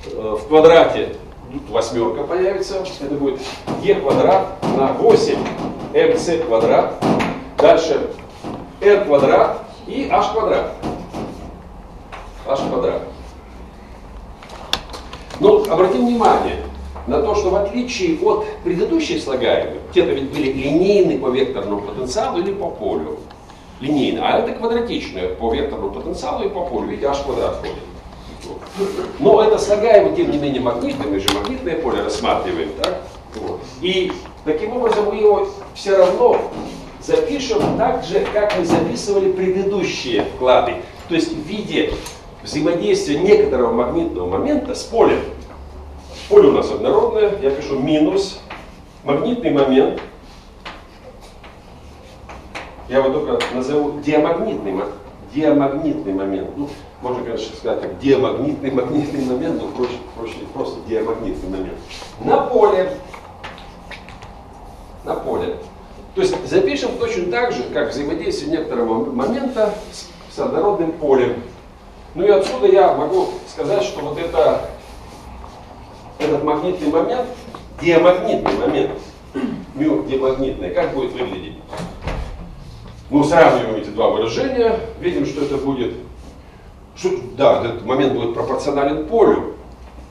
э, в квадрате тут восьмерка появится, это будет E квадрат на 8 MC квадрат, дальше R квадрат и H квадрат h квадрат. Но обратим внимание на то, что в отличие от предыдущих слагаемых, те-то ведь были линейны по векторному потенциалу или по полю. Линейно. А это квадратичное по векторному потенциалу и по полю. Видите, h квадрат ходит. Но это слагаемое, тем не менее, магнитное, мы же магнитное поле рассматриваем, так? Вот. И таким образом мы его все равно запишем так же, как мы записывали предыдущие вклады. То есть в виде взаимодействие некоторого магнитного момента с полем. Поле у нас однородное, я пишу минус магнитный момент. Я его только назову диамагнитный, диамагнитный момент. Ну, можно, конечно, сказать так, диамагнитный магнитный момент, но проще, проще просто диамагнитный момент. На поле. На поле. То есть запишем точно так же, как взаимодействие некоторого момента с, с однородным полем. Ну и отсюда я могу сказать, что вот это, этот магнитный момент, диамагнитный момент, мю диамагнитный, как будет выглядеть? Мы сравниваем эти два выражения, видим, что это будет, что, да, этот момент будет пропорционален полю,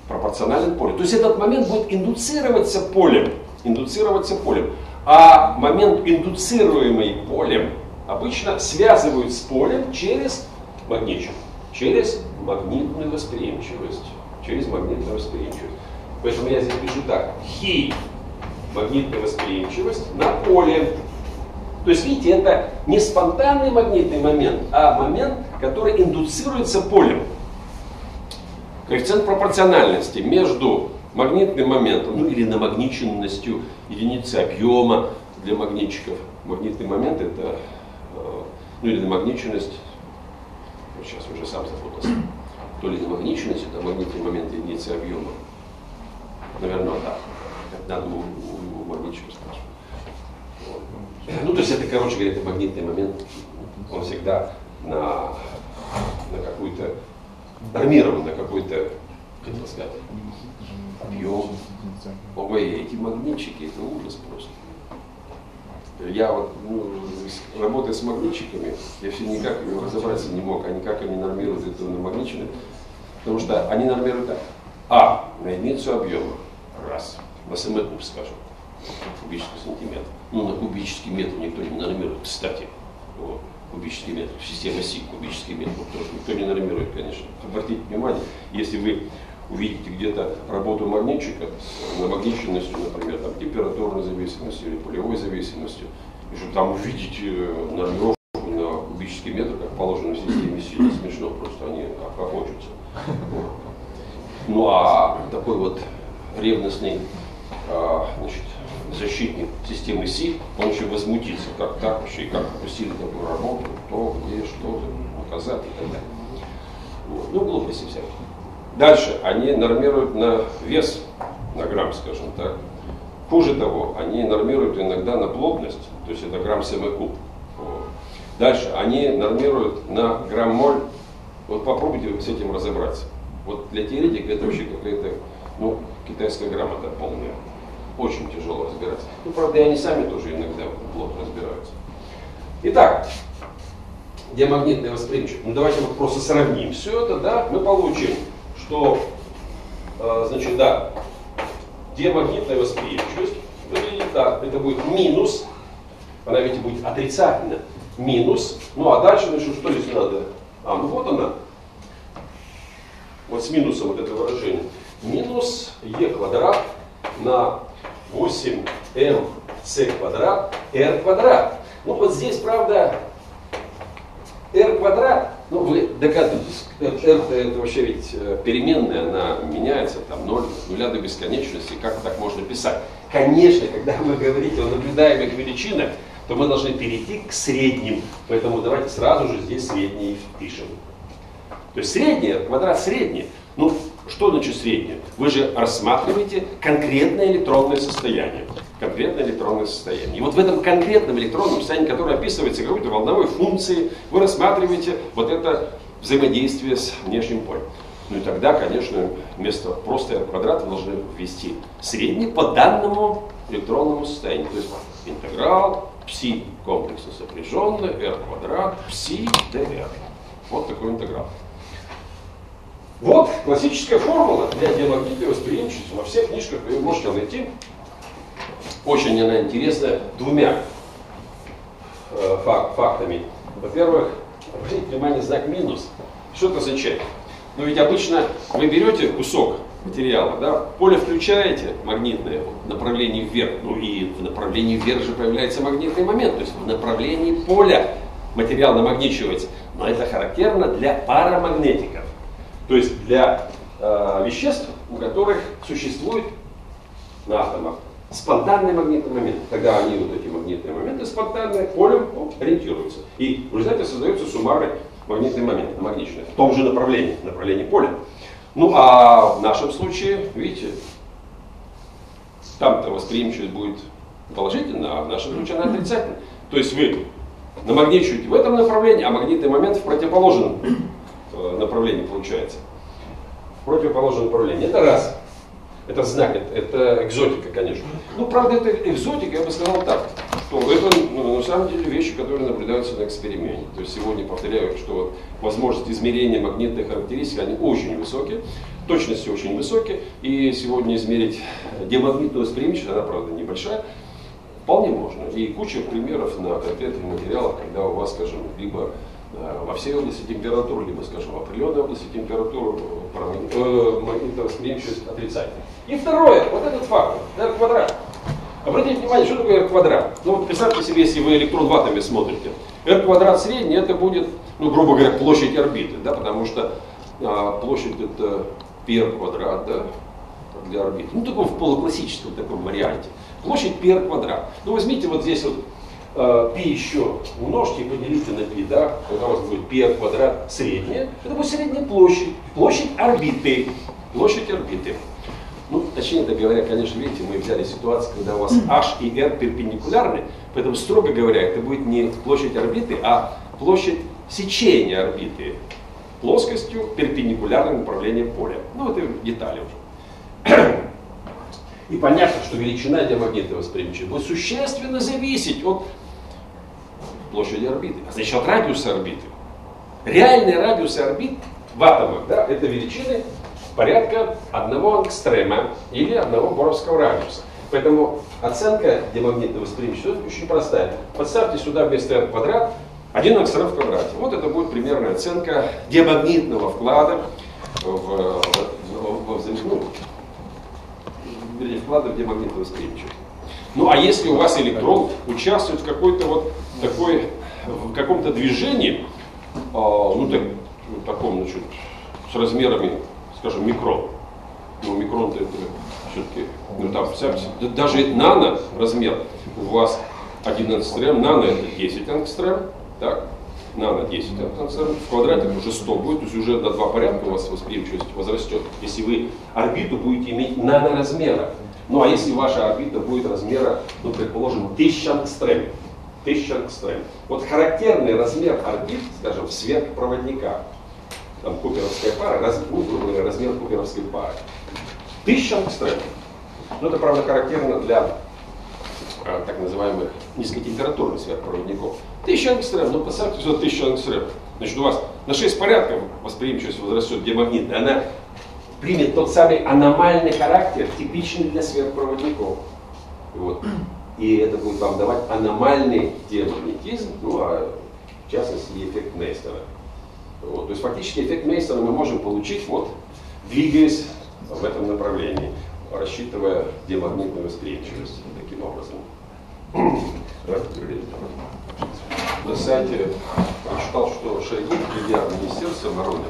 пропорционален полю. То есть этот момент будет индуцироваться полем, индуцироваться полем. А момент, индуцируемый полем, обычно связывают с полем через магничек через магнитную восприимчивость. Через магнитную восприимчивость. Поэтому я здесь пишу так. Хи магнитная восприимчивость на поле. То есть, видите, это не спонтанный магнитный момент, а момент, который индуцируется полем. Коэффициент пропорциональности между магнитным моментом, ну или намагниченностью единицы объема для магнитчиков. Магнитный момент это, э, ну или намагниченность сейчас уже сам запутался, то ли намагниченность, это магнитный момент единицы объема. Наверное, да. Надо у, у, у магнитчика спрашивать. Вот. Ну, то есть это, короче говоря, это магнитный момент, он всегда на, на какую-то, нормирован на какой-то, хотел сказать, объем. Ой, эти магнитчики, это ужас просто я вот, ну, работая с магнитчиками, я все никак разобраться не мог, они как они нормируют это на магничины, потому что они нормируют так. А, на единицу объема, раз, на см куб, скажем, кубический сантиметр. Ну, на кубический метр никто не нормирует, кстати. Вот, кубический метр, система СИК, кубический метр, тоже никто не нормирует, конечно. Обратите внимание, если вы увидите где-то работу магнитчика с намагниченностью, например, там, температурной зависимостью или полевой зависимостью, и что там увидеть э, нормировку на кубический метр, как положено в системе сил, смешно, просто они охотятся. Ну а такой вот ревностный а, значит, защитник системы СИ, он еще возмутится, как так вообще, как допустили такую работу, кто, где, что, указать и так далее. Ну, глупости всякие. Дальше, они нормируют на вес, на грамм, скажем так. Хуже того, они нормируют иногда на плотность, то есть это грамм СМ куб. Дальше, они нормируют на грамм-моль. Вот попробуйте с этим разобраться. Вот для теоретика это вообще какая-то ну, китайская грамота полная. Очень тяжело разбираться. Ну, правда, и они сами тоже иногда плохо разбираются. Итак, диамагнитное восприимчивость. Ну, давайте вот просто сравним все это, да, мы получим, что, э, значит, да, диамагнитная восприимчивость выглядит так. Это будет минус, она ведь будет отрицательно, минус, ну а дальше, значит, что здесь надо? А, ну вот она, вот с минусом вот это выражение. Минус e квадрат на 8mc квадрат r квадрат. Ну вот здесь, правда, r квадрат, ну вы догадываетесь, r это вообще ведь э, переменная, она меняется, там 0, нуля до бесконечности, как так можно писать? Конечно, когда вы говорите о наблюдаемых величинах, то мы должны перейти к средним, поэтому давайте сразу же здесь средние пишем. То есть среднее, квадрат средний. Ну, что значит среднее? Вы же рассматриваете конкретное электронное состояние. Конкретное электронное состояние. И вот в этом конкретном электронном состоянии, которое описывается какой-то волновой функцией, вы рассматриваете вот это взаимодействие с внешним полем. Ну и тогда, конечно, вместо просто r квадрат вы должны ввести средний по данному электронному состоянию. То есть интеграл пси комплекса сопряженный r квадрат пси dr. Вот такой интеграл. Вот классическая формула для диалогии восприимчивости. Во всех книжках вы можете найти. Очень она интересная двумя э, фак, фактами. Во-первых, обратите внимание знак минус. Что это означает? Ну ведь обычно вы берете кусок материала, да, поле включаете магнитное в направлении вверх, ну и в направлении вверх же появляется магнитный момент, то есть в направлении поля материал намагничивается. Но это характерно для парамагнетиков. То есть для э, веществ, у которых существует на атомах спонтанный магнитный момент. Тогда они, вот эти магнитные моменты спонтанные, полем ориентируются. И в результате создается суммарный магнитный момент, намагниченный, в том же направлении, направлении поля. Ну а в нашем случае, видите, там-то восприимчивость будет положительная, а в нашем случае она отрицательная. То есть вы намагничиваете в этом направлении, а магнитный момент в противоположном Э, направлении получается. В противоположном направлении. Это раз. Это знак, это, это экзотика, конечно. Ну, правда, это экзотика, я бы сказал так, что это ну, на самом деле вещи, которые наблюдаются на эксперименте. То есть сегодня повторяю, что возможность измерения магнитных характеристик, они очень высокие, точности очень высокие, и сегодня измерить демагнитную восприимчивость, она, правда, небольшая, вполне можно. И куча примеров на конкретных материалах, когда у вас, скажем, либо во всей области температуры, либо, скажем, в определенной области температуру э, магнитовосприимчивость отрицательная. И второе, вот этот фактор, r квадрат. Обратите внимание, что такое r квадрат? Ну вот представьте себе, если вы электрон в атоме смотрите. r квадрат средний, это будет, ну грубо говоря, площадь орбиты, да, потому что а, площадь это πr квадрат, да, для орбиты. Ну, такой в полуклассическом таком варианте. Площадь πr квадрат. Ну, возьмите вот здесь вот Э, π еще умножьте и поделите на π, да, тогда у вас будет π квадрат средняя, это будет средняя площадь, площадь орбиты, площадь орбиты. Ну, точнее это говоря, конечно, видите, мы взяли ситуацию, когда у вас h и r перпендикулярны, поэтому, строго говоря, это будет не площадь орбиты, а площадь сечения орбиты плоскостью перпендикулярным направлением поля. Ну, это детали уже. И понятно, что величина диамагнитной восприимчивости будет существенно зависеть от площади орбиты, а значит от радиуса орбиты. Реальные радиусы орбит в атомах, да, это величины порядка одного ангстрема или одного боровского радиуса. Поэтому оценка диамагнитной восприимчивости очень простая. Подставьте сюда вместо r квадрат один ангстрем в квадрате. Вот это будет примерная оценка диамагнитного вклада в, в, в, в, ну, вернее, вклада в диамагнитную восприимчивость. Ну а если у вас электрон участвует в какой-то вот такой, в каком-то движении, а, ну так, таком, значит, с размерами, скажем, микрон, ну, микрон это все-таки, ну там, даже нано размер у вас 11 рем, нано это 10 ангстрем, так, нано 10 ангстрем, в квадрате уже 100 будет, то есть уже на два порядка у вас восприимчивость возрастет, если вы орбиту будете иметь нано размера. Ну а если ваша орбита будет размера, ну предположим, 1000 ангстрем, 1000 ангстрем. Вот характерный размер орбит, скажем, в сверхпроводниках, там куперовская пара, раз, ну, грубо говоря, размер куперовской пары. 1000 ангстрем. Ну это, правда, характерно для а, так называемых низкотемпературных сверхпроводников. 1000 ангстрем, ну представьте, что 1000 ангстрем. Значит, у вас на 6 порядков восприимчивость возрастет, где магнитная, она примет тот самый аномальный характер, типичный для сверхпроводников. Вот. И это будет вам давать аномальный диамагнетизм, ну а в частности эффект Мейстера. Вот. То есть фактически эффект Мейстера мы можем получить, вот, двигаясь в этом направлении, рассчитывая диамагнитную восприимчивость таким образом. На сайте прочитал, что Шойгу, придя в Министерство обороны,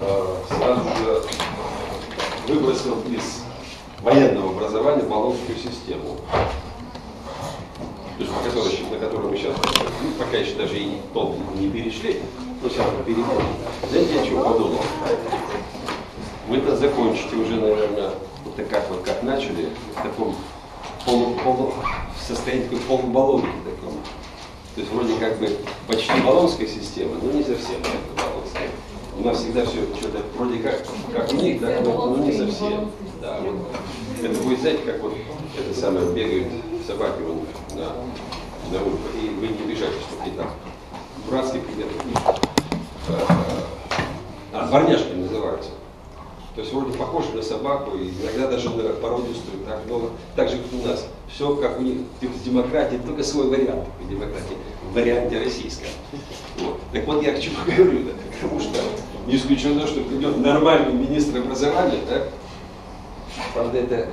э, сразу же выбросил из военного образования баллонскую систему. То есть, которой, на которую мы сейчас, ну, пока еще даже и тот не перешли, ну сейчас перейдем. знаете, я чего подумал? Вы-то закончите уже, наверное, вот так как вот как начали, в таком полу, полу, в состоянии такой полубаллонки таком. То есть вроде как бы почти баллонская система, но не совсем как баллонская. У нас всегда все что-то вроде как, как у них, да, но, но не совсем. Да, вот. Это будет, знаете, как вот это самое бегают собаки вон на, на улице, и вы не бежали, что 15 дурацкий предмет. Э, а, дворняжки называются. То есть вроде похожи на собаку, и иногда даже на породистую, так, но так же, как у нас. Все как у них в демократии, только свой вариант в демократии, в варианте российском. Вот. Так вот я к чему говорю, да, потому что не исключено, что придет нормальный министр образования, да, правда это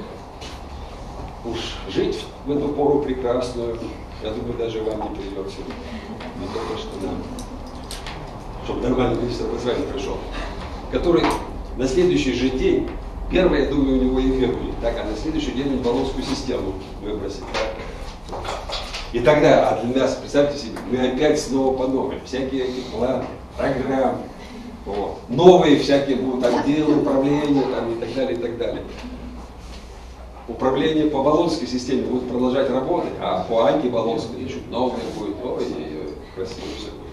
уж жить в эту пору прекрасную, я думаю, даже вам не придется. Не только что нам. Чтобы нормальный министр образования пришел. Который на следующий же день, первое, я думаю, у него эфир будет, так, а на следующий день он баллонскую систему выбросит. Так? И тогда, а для нас, представьте себе, мы опять снова по новой. Всякие эти планы, программы, вот. новые всякие будут отделы управления там, и так далее, и так далее управление по Болонской системе будет продолжать работать, а по антиболонской еще новое будет. Ой, ой, красиво все будет.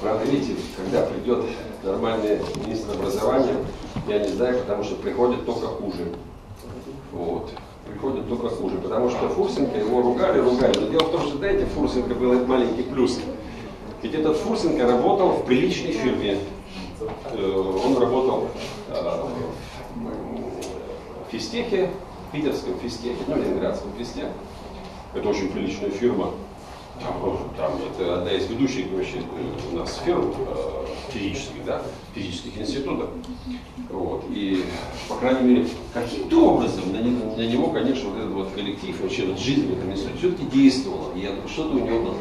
Правда, видите, когда придет нормальный министр образования, я не знаю, потому что приходит только хуже. Вот. Приходит только хуже. Потому что Фурсенко, его ругали, ругали. Но дело в том, что, знаете, Фурсенко был маленький плюс. Ведь этот Фурсенко работал в приличной фирме. Э, он работал э, физтехе, питерском физтехе, ну, ленинградском физтехе. Это очень приличная фирма. Там, там это одна из ведущих вообще у нас фирм э, физических, да, физических институтов. Вот. И, по крайней мере, каким-то образом на него, на него, конечно, вот этот вот коллектив, вообще вот жизнь в этом институте все-таки действовала. И что-то у него было.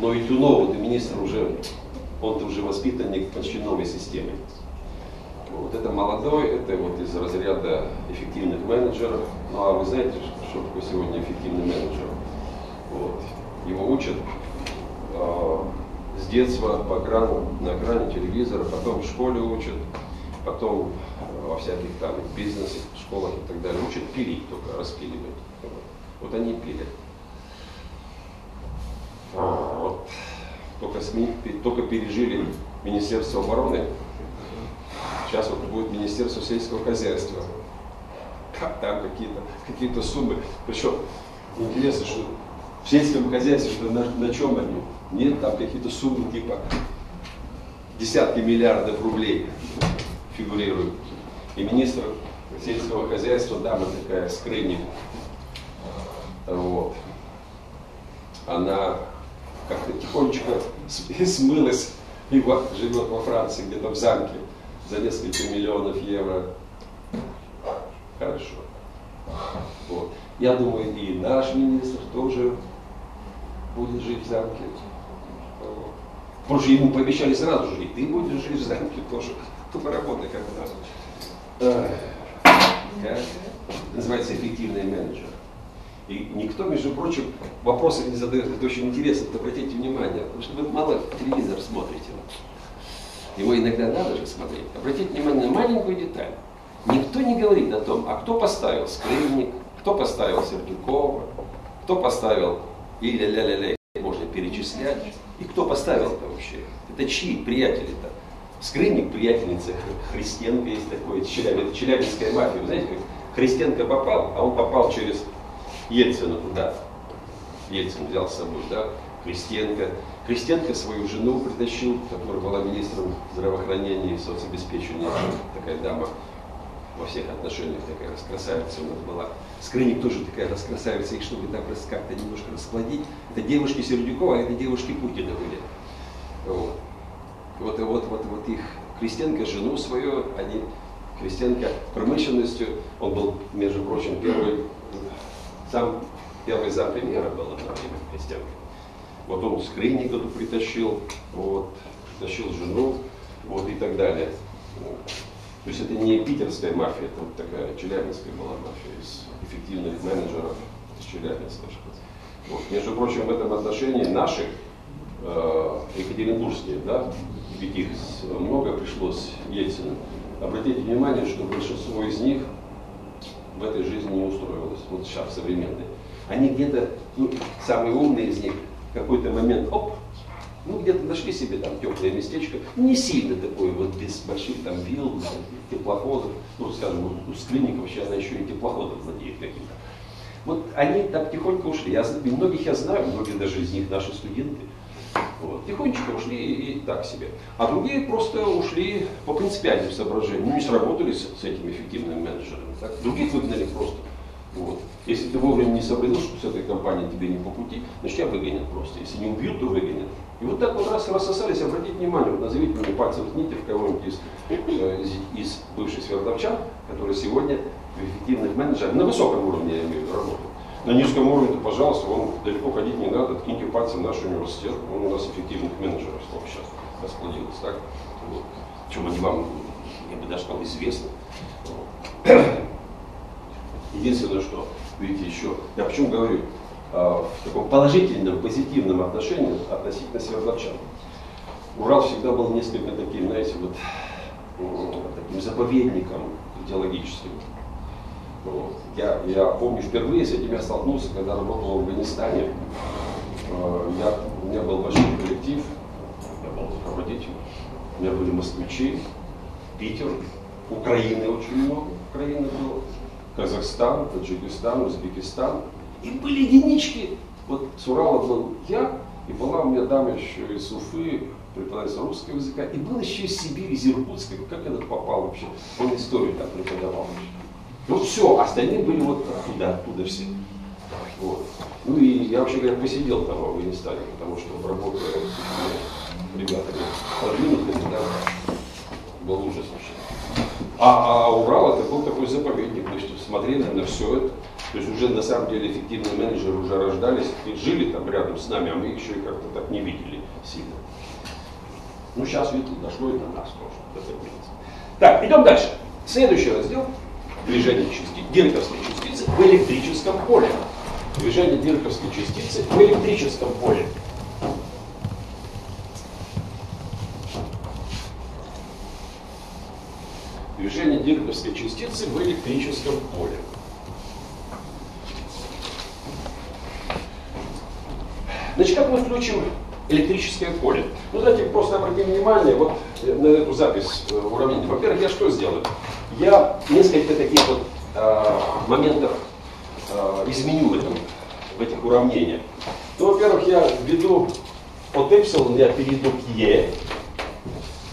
Но ведь у нового министра уже, он уже воспитанник почти новой системы. Вот это молодой, это вот из разряда эффективных менеджеров. Ну а вы знаете, что такое сегодня эффективный менеджер? Вот. Его учат э, с детства по экрану, на экране телевизора, потом в школе учат, потом во всяких там бизнесах, школах и так далее. Учат пилить только, распиливать. Вот они пилят. Вот. Только, СМИ, только пережили Министерство обороны, Сейчас вот будет Министерство сельского хозяйства. Там какие-то какие суммы. Причем интересно, что в сельском хозяйстве, что на, на чем они? Нет, там какие-то суммы типа десятки миллиардов рублей фигурируют. И министр сельского хозяйства, дама такая, Скрыник, вот, она как-то тихонечко смылась и живет во Франции, где-то в замке за несколько миллионов евро. Хорошо. Вот. Я думаю, и наш министр тоже будет жить в замке. Потому что ему пообещали сразу же, и ты будешь жить в замке тоже. тупо работа как. Как? Называется эффективный менеджер. И никто, между прочим, вопросы не задает. Это очень интересно, обратите внимание, потому что вы мало телевизор смотрите. Его иногда надо же смотреть. Обратите внимание на маленькую деталь. Никто не говорит о том, а кто поставил скрынник, кто поставил Сердюкова, кто поставил или ля-ля-ля, можно перечислять. И кто поставил-то вообще? Это чьи приятели-то? Скрынник, приятельница Христенко есть такой, Челябин, Челябинская мафия. Вы знаете, как Христенко попал, а он попал через Ельцина туда. Ельцин взял с собой, да, Христенко. Христенко свою жену притащил, которая была министром здравоохранения и соцобеспечения, такая дама во всех отношениях такая раскрасавица у нас была. Скрыник тоже такая раскрасавица, и чтобы так как-то немножко расплодить, это девушки Сердюкова, а это девушки Путина были. Вот. Вот, вот, вот, вот их Крестенко, жену свою, они, Крестенко промышленностью, он был, между прочим, первый, сам первый зампремьера был на время Крестенко. Вот он скрынник эту притащил, вот, притащил жену, вот и так далее. То есть это не питерская мафия, это вот такая челябинская была мафия из эффективных менеджеров из Челябинска. Вот. Между прочим, в этом отношении наших э, екатеринбургские, да, ведь их много пришлось Ельцину. Обратите внимание, что большинство из них в этой жизни не устроилось, вот сейчас современные. Они где-то, ну, самые умные из них, какой-то момент, оп, ну, где-то нашли себе там теплое местечко, не сильно такое, вот без больших там вилл, теплоходов, ну, скажем, у Склинников сейчас она еще и теплоходов владеет каким-то. Вот они так тихонько ушли. Я, многих я знаю, многие даже из них наши студенты. Вот. Тихонечко ушли и так себе. А другие просто ушли по принципиальным соображениям. Ну, не сработали с, этими эффективными менеджерами. Так? Других выгнали просто. Вот. Если ты вовремя не сообразил, что с этой компанией тебе не по пути, значит тебя выгонят просто. Если не убьют, то выгонят. И вот так вот раз рассосались, обратите внимание, вот назовите мне пальцем ткните в кого-нибудь из, э, из, из бывших свердловчан, которые сегодня эффективных менеджерах, на высоком уровне, я имею в виду, работают. На низком уровне, пожалуйста, вон далеко ходить не надо, ткните пальцем наш университет, он у нас эффективных менеджеров сколько сейчас расплодилось, так? Вот. Чем они вам, я бы даже сказал, известны. Единственное, что, видите, еще, я почему говорю, а, в таком положительном, позитивном отношении относительно свердловчан. Урал всегда был несколько таким, знаете, вот таким заповедником идеологическим. Вот. Я, я помню, впервые с этим я столкнулся, когда работал в Афганистане. А, я, у меня был большой коллектив, я был руководитель, у меня были москвичи, Питер, Украины очень много, Украины было. Казахстан, Таджикистан, Узбекистан. И были единички. Вот с Урала был я, и была у меня дама еще из Уфы, преподаватель русского языка, и был еще из Сибири, из Иркутска. Как этот попал вообще? Он историю там преподавал. Вот все, остальные были вот оттуда, оттуда все. Вот. Ну и я вообще говоря посидел там в Афганистане, потому что работая с ребятами продвинутыми, да, был ужас вообще. А, а Урал это был такой заповедник, есть смотрели на все это. То есть уже на самом деле эффективные менеджеры уже рождались и жили там рядом с нами, а мы еще и как-то так не видели сильно. Ну сейчас, видите, дошло и до нас тоже. Так, идем дальше. Следующий раздел движение частиц, дирковской частицы в электрическом поле. Движение дирковской частицы в электрическом поле. Движение дирковской частицы в электрическом поле. Значит, как мы включим электрическое поле? Ну, давайте просто обратим внимание вот на эту запись э, уравнения. Во-первых, я что сделаю? Я несколько таких вот э, моментов э, изменю в, этом, в этих уравнениях. Ну, во-первых, я введу от эпсилон я перейду к е,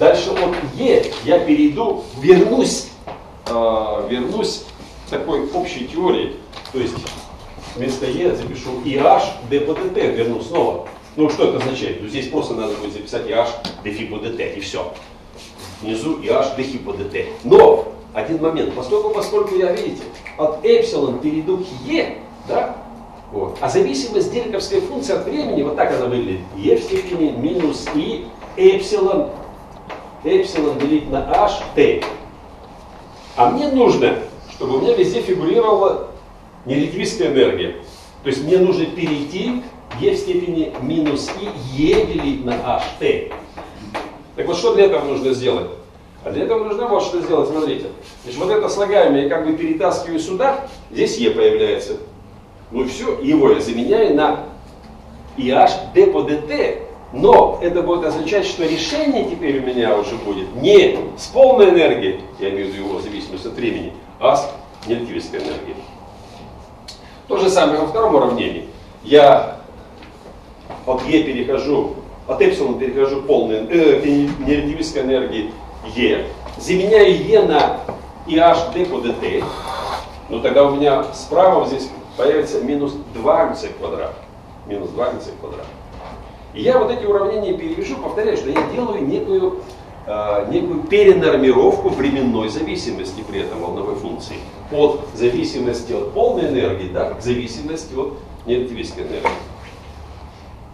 Дальше от Е я перейду, вернусь, э, вернусь к такой общей теории. То есть вместо Е запишу IH DT, верну снова. Ну что это означает? Ну, здесь просто надо будет записать IH дефи и все. Внизу IH дефи. Но один момент, поскольку, поскольку я, видите, от эпсилон перейду к Е, да, вот, а зависимость дельковской функции от времени, вот так она выглядит. Е в степени минус И эпсилон эпсилон делить на h, t. А мне нужно, чтобы у меня везде фигурировала нерелятивистская энергия. То есть мне нужно перейти к e в степени минус и e делить на h, t. Так вот, что для этого нужно сделать? А для этого нужно вот что сделать, смотрите. Значит, вот это слагаемое я как бы перетаскиваю сюда, здесь e появляется. Ну и все, его я заменяю на IH d по dt. Но это будет означать, что решение теперь у меня уже будет не с полной энергией, я имею в виду его зависимость от времени, а с нерелятивистской энергией. То же самое во втором уравнении. Я от E перехожу, от эпсилона перехожу полной э, нерелятивистской энергии E, заменяю E на IH d по dt, но тогда у меня справа здесь появится минус 2 mc квадрат. Минус 2 mc квадрат. И я вот эти уравнения перепишу, повторяю, что я делаю некую, э, некую перенормировку временной зависимости при этом волновой функции. От зависимости от полной энергии да, к зависимости от нерелятивистской энергии.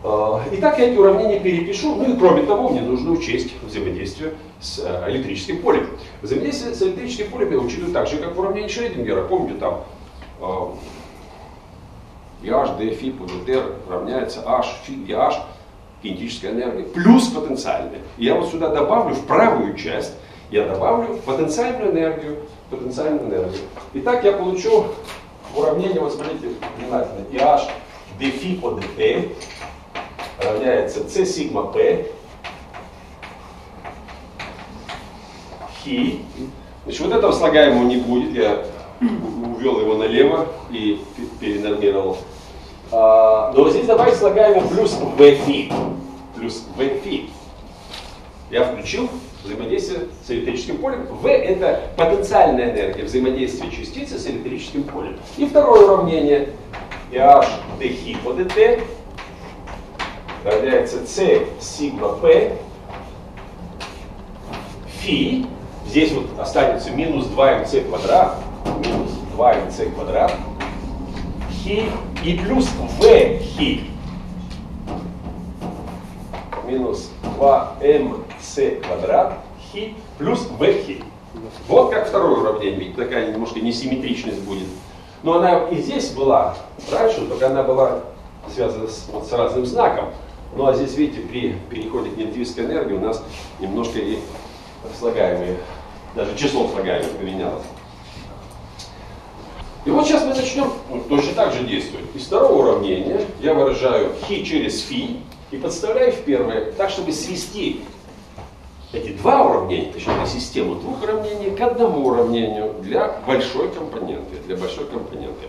Э, итак, я эти уравнения перепишу, ну и кроме того, мне нужно учесть взаимодействие с э, электрическим полем. Взаимодействие с электрическим полем я учитываю так же, как в уравнении Шрёдингера. Помните, там EH dφ по dt равняется H φ EH кинетическая энергия плюс потенциальная. Я вот сюда добавлю в правую часть, я добавлю потенциальную энергию, потенциальную энергию. Итак, я получу уравнение, вот смотрите, внимательно, EH dφ по dt равняется c сигма p хи. Значит, вот этого слагаемого не будет, я увел его налево и перенормировал. А, но здесь давайте слагаемый плюс v Плюс v Я включил взаимодействие с электрическим полем. V это потенциальная энергия взаимодействия частицы с электрическим полем. И второе уравнение. h d по dt равняется c сигма p фи. Здесь вот останется минус 2mc квадрат минус 2mc квадрат хи и плюс v хи минус 2mc квадрат хи плюс v хи. Вот как второе уравнение. Видите, такая немножко несимметричность будет. Но она и здесь была раньше, только она была связана с, вот, с разным знаком. Ну а здесь, видите, при переходе к нерелятивистской энергии у нас немножко и слагаемые, даже число слагаемых поменялось. И вот сейчас мы начнем точно так же действовать. Из второго уравнения я выражаю хи через фи и подставляю в первое, так чтобы свести эти два уравнения, точнее систему двух уравнений к одному уравнению для большой компоненты. Для большой компоненты.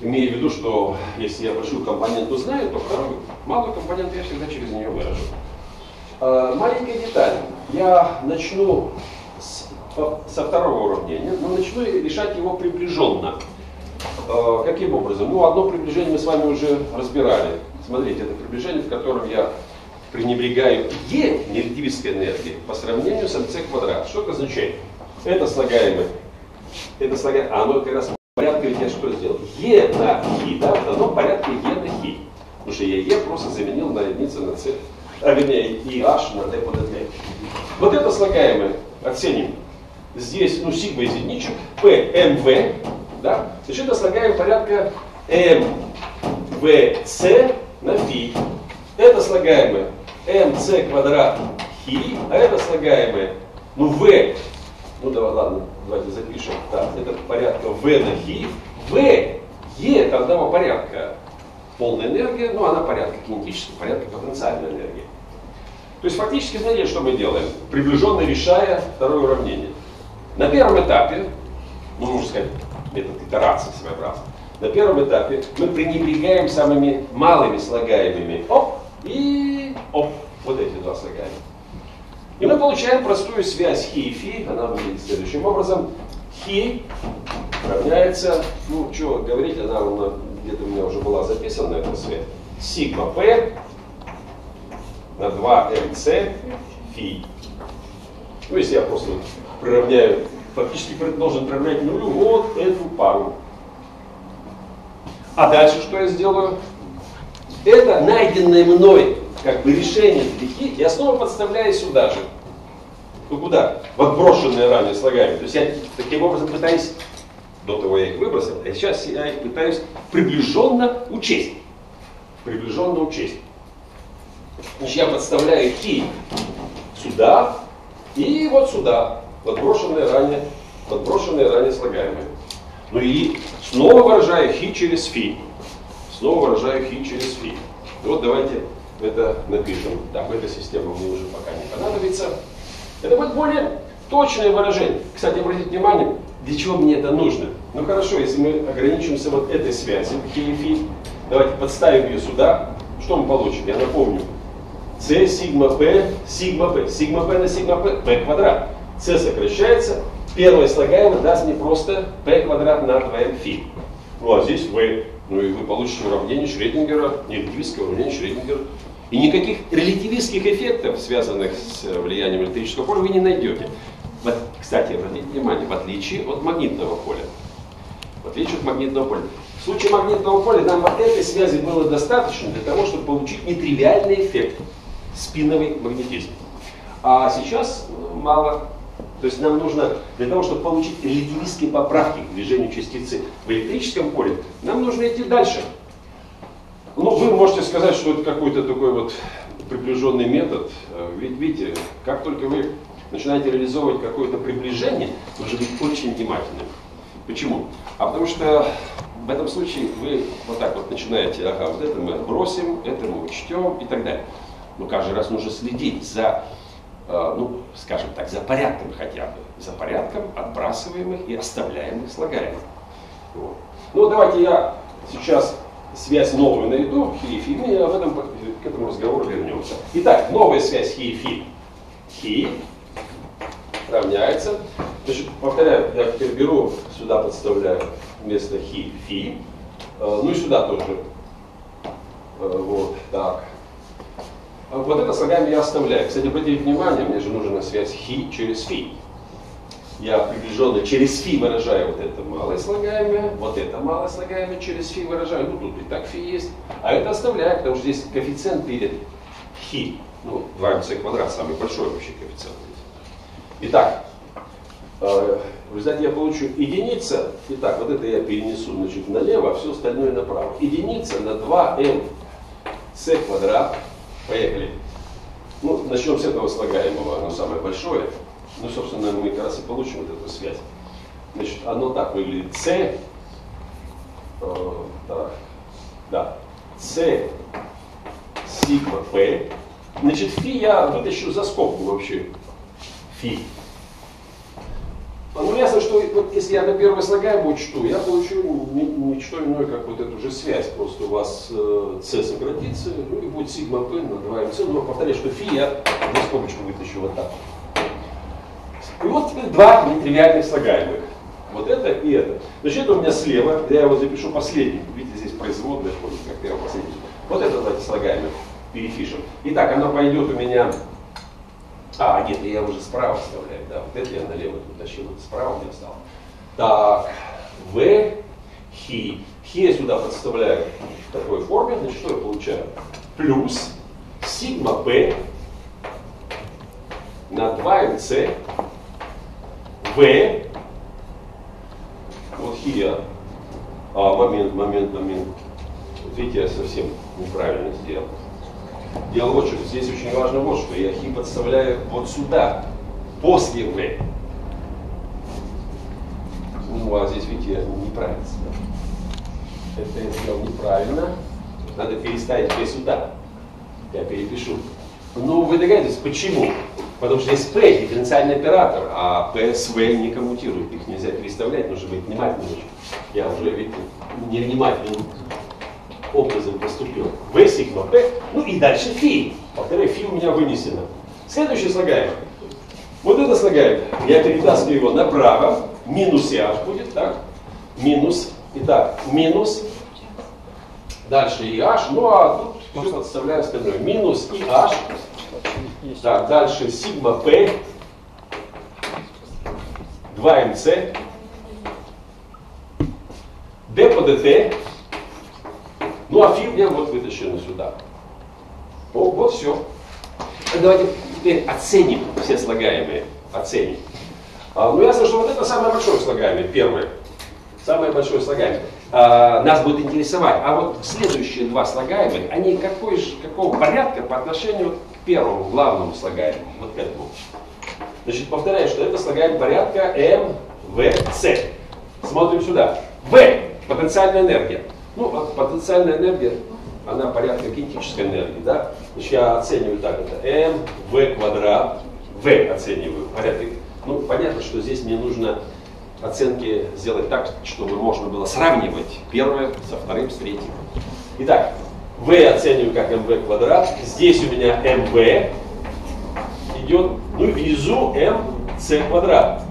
Имея в виду, что если я большую компоненту знаю, то вторую малую компоненту я всегда через нее выражу. Э, маленькая деталь. Я начну со второго уравнения, но начну решать его приближенно. Э, каким образом? Ну, одно приближение мы с вами уже разбирали. Смотрите, это приближение, в котором я пренебрегаю Е, нерелятивистской энергии, по сравнению с МЦ квадрат. Что это означает? Это слагаемое. Это слагаемое. А оно как раз порядка я что сделал? Е на хи, да, в одном порядке Е на хи. Потому что я Е просто заменил на единицу на С, а вернее и H на D по DT. Вот это слагаемое оценим здесь ну, сигма из единичек, P, MV, да, значит слагаем порядка MVC на фи. Это слагаемое MC квадрат хи, а это слагаемое, ну, V, ну, давай, ладно, давайте запишем, так, это порядка V на хи, V, E это одного порядка. Полная энергия, ну, она порядка кинетического, порядка потенциальной энергии. То есть фактически, знаете, что мы делаем? Приближенно решая второе уравнение. На первом этапе, ну, можно сказать, метод итерации своеобразный, на первом этапе мы пренебрегаем самыми малыми слагаемыми. Оп, и оп, вот эти два слагаемых. И мы получаем простую связь хи и фи, она выглядит следующим образом. Хи равняется, ну, что говорить, она, она где-то у меня уже была записана, эта связь. Сигма p на 2mc фи. Ну, если я просто приравняю, фактически должен приравнять нулю вот эту пару. А дальше что я сделаю? Это найденное мной как бы решение стихи я снова подставляю сюда же. Ну куда? В отброшенные ранее слагаемые. То есть я таким образом пытаюсь, до того я их выбросил, а сейчас я их пытаюсь приближенно учесть. Приближенно учесть. Значит, я подставляю хи сюда и вот сюда, подброшенные ранее, подброшенные ранее слагаемые. Ну и снова выражаю хи через фи. Снова выражаю хи через фи. Вот давайте это напишем. Так, эта система мне уже пока не понадобится. Это будет более точное выражение. Кстати, обратите внимание, для чего мне это нужно. Ну хорошо, если мы ограничимся вот этой связью, хи и фи, давайте подставим ее сюда. Что мы получим? Я напомню. С сигма П, сигма П, сигма П на сигма П, П квадрат. С сокращается, первое слагаемое даст мне просто П квадрат на 2м Ну а здесь В. Ну и вы получите уравнение Шредингера, релятивистское уравнение Шредингера. И никаких релятивистских эффектов, связанных с влиянием электрического поля, вы не найдете. Вот, кстати, обратите внимание, в отличие от магнитного поля. В отличие от магнитного поля. В случае магнитного поля нам вот этой связи было достаточно для того, чтобы получить нетривиальный эффект спиновый магнетизм. А сейчас мало. То есть нам нужно, для того, чтобы получить релятивистские поправки к движению частицы в электрическом поле, нам нужно идти дальше. Ну, вы можете сказать, что это какой-то такой вот приближенный метод. Ведь видите, как только вы начинаете реализовывать какое-то приближение, нужно быть очень внимательным. Почему? А потому что в этом случае вы вот так вот начинаете, ага, вот это мы отбросим, это мы учтем и так далее. Но каждый раз нужно следить за, э, ну, скажем так, за порядком хотя бы, за порядком отбрасываемых и оставляемых слагаемых. Вот. Ну, давайте я сейчас связь новую найду, хи и об этом, к этому разговору вернемся. Итак, новая связь хи и фи. Хи равняется, значит, повторяю, я теперь беру, сюда подставляю вместо хи, фи, э, ну и сюда тоже. Э, вот, так. А вот это слагаемое я оставляю. Кстати, обратите внимание, мне же нужна связь хи через фи. Я приближенно через фи выражаю вот это малое слагаемое, вот это малое слагаемое через фи выражаю. Ну, тут и так фи есть. А это оставляю, потому что здесь коэффициент перед хи. Ну, 2mc квадрат, самый большой вообще коэффициент. Итак, э, в результате я получу единица. Итак, вот это я перенесу значит, налево, а все остальное направо. Единица на 2m c квадрат Поехали. Ну, начнем с этого слагаемого, оно самое большое. Ну, собственно, мы как раз и получим вот эту связь. Значит, оно так выглядит. С, э, так, да, С сигма П. Значит, фи я вытащу за скобку вообще. Фи. Ну, ясно, что вот, если я на первое слагаемое учту, я получу ничто иное, как вот эту же связь. Просто у вас э, c сократится, ну и будет сигма p на 2mc. Но повторяю, что фи я за скобочку вытащу вот так. И вот теперь два нетривиальных слагаемых. Вот это и это. Значит, это у меня слева, я его запишу последним. Видите, здесь производная как первый последний. Вот это, давайте, слагаемых перепишем. Итак, оно пойдет у меня а, нет, я уже справа вставляю, да, вот это я налево утащил, вот справа мне стало. Так, В, Хи. Хи я сюда подставляю в такой форме, значит, что я получаю? Плюс сигма П на 2МЦ В, вот Хи я, а, момент, момент, момент, вот видите, я совсем неправильно сделал. Дело вот что, здесь очень важно вот что, я хи подставляю вот сюда, после В. Ну, а здесь, видите, неправильно Это я сделал неправильно. Надо переставить P сюда. Я перепишу. Ну, вы догадываетесь, почему? Потому что здесь P дифференциальный оператор, а P с V не коммутирует. Их нельзя переставлять, нужно быть внимательным. Я уже, видите, невнимательным образом поступил. В сигма P, ну и дальше фи. Повторяю, фи у меня вынесено. Следующее слагаемое. Вот это слагаемое. Я перетаскиваю его направо. Минус h будет, так? Минус. Итак, минус. Дальше и h. Ну а тут все подставляю остальное. Минус и h. Так, дальше сигма p. 2mc. d по dt ну а фи мне вот вытащено сюда. О, вот все. Давайте теперь оценим все слагаемые. оценим. А, ну ясно, что вот это самое большое слагаемое, первое. Самое большое слагаемое. А, нас будет интересовать. А вот следующие два слагаемых, они какой же, какого порядка по отношению к первому главному слагаемому, вот к этому. Значит, повторяю, что это слагаемое порядка М, В, С. Смотрим сюда. В. Потенциальная энергия. Ну, потенциальная энергия, она порядка кинетической энергии, да? Значит, я оцениваю так, это m v квадрат, v оцениваю, порядок. Ну, понятно, что здесь мне нужно оценки сделать так, чтобы можно было сравнивать первое со вторым, с третьим. Итак, v оцениваю как mv квадрат, здесь у меня mv идет, ну, внизу mc квадрат,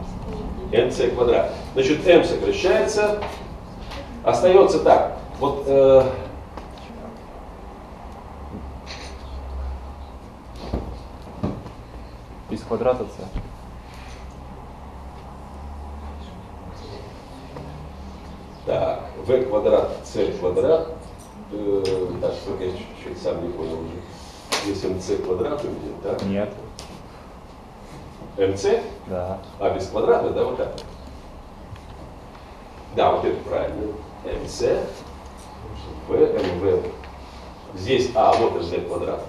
mc квадрат. Значит, m сокращается, остается так, вот э, из квадрата c. Так, v квадрат, c квадрат. Э, так, что я чуть-чуть сам не понял уже. Если mc квадрат у меня, да? Нет. mc? Да. А без квадрата, да, вот так? Да, вот это правильно. mc в mv. Здесь, а, вот mv квадрат.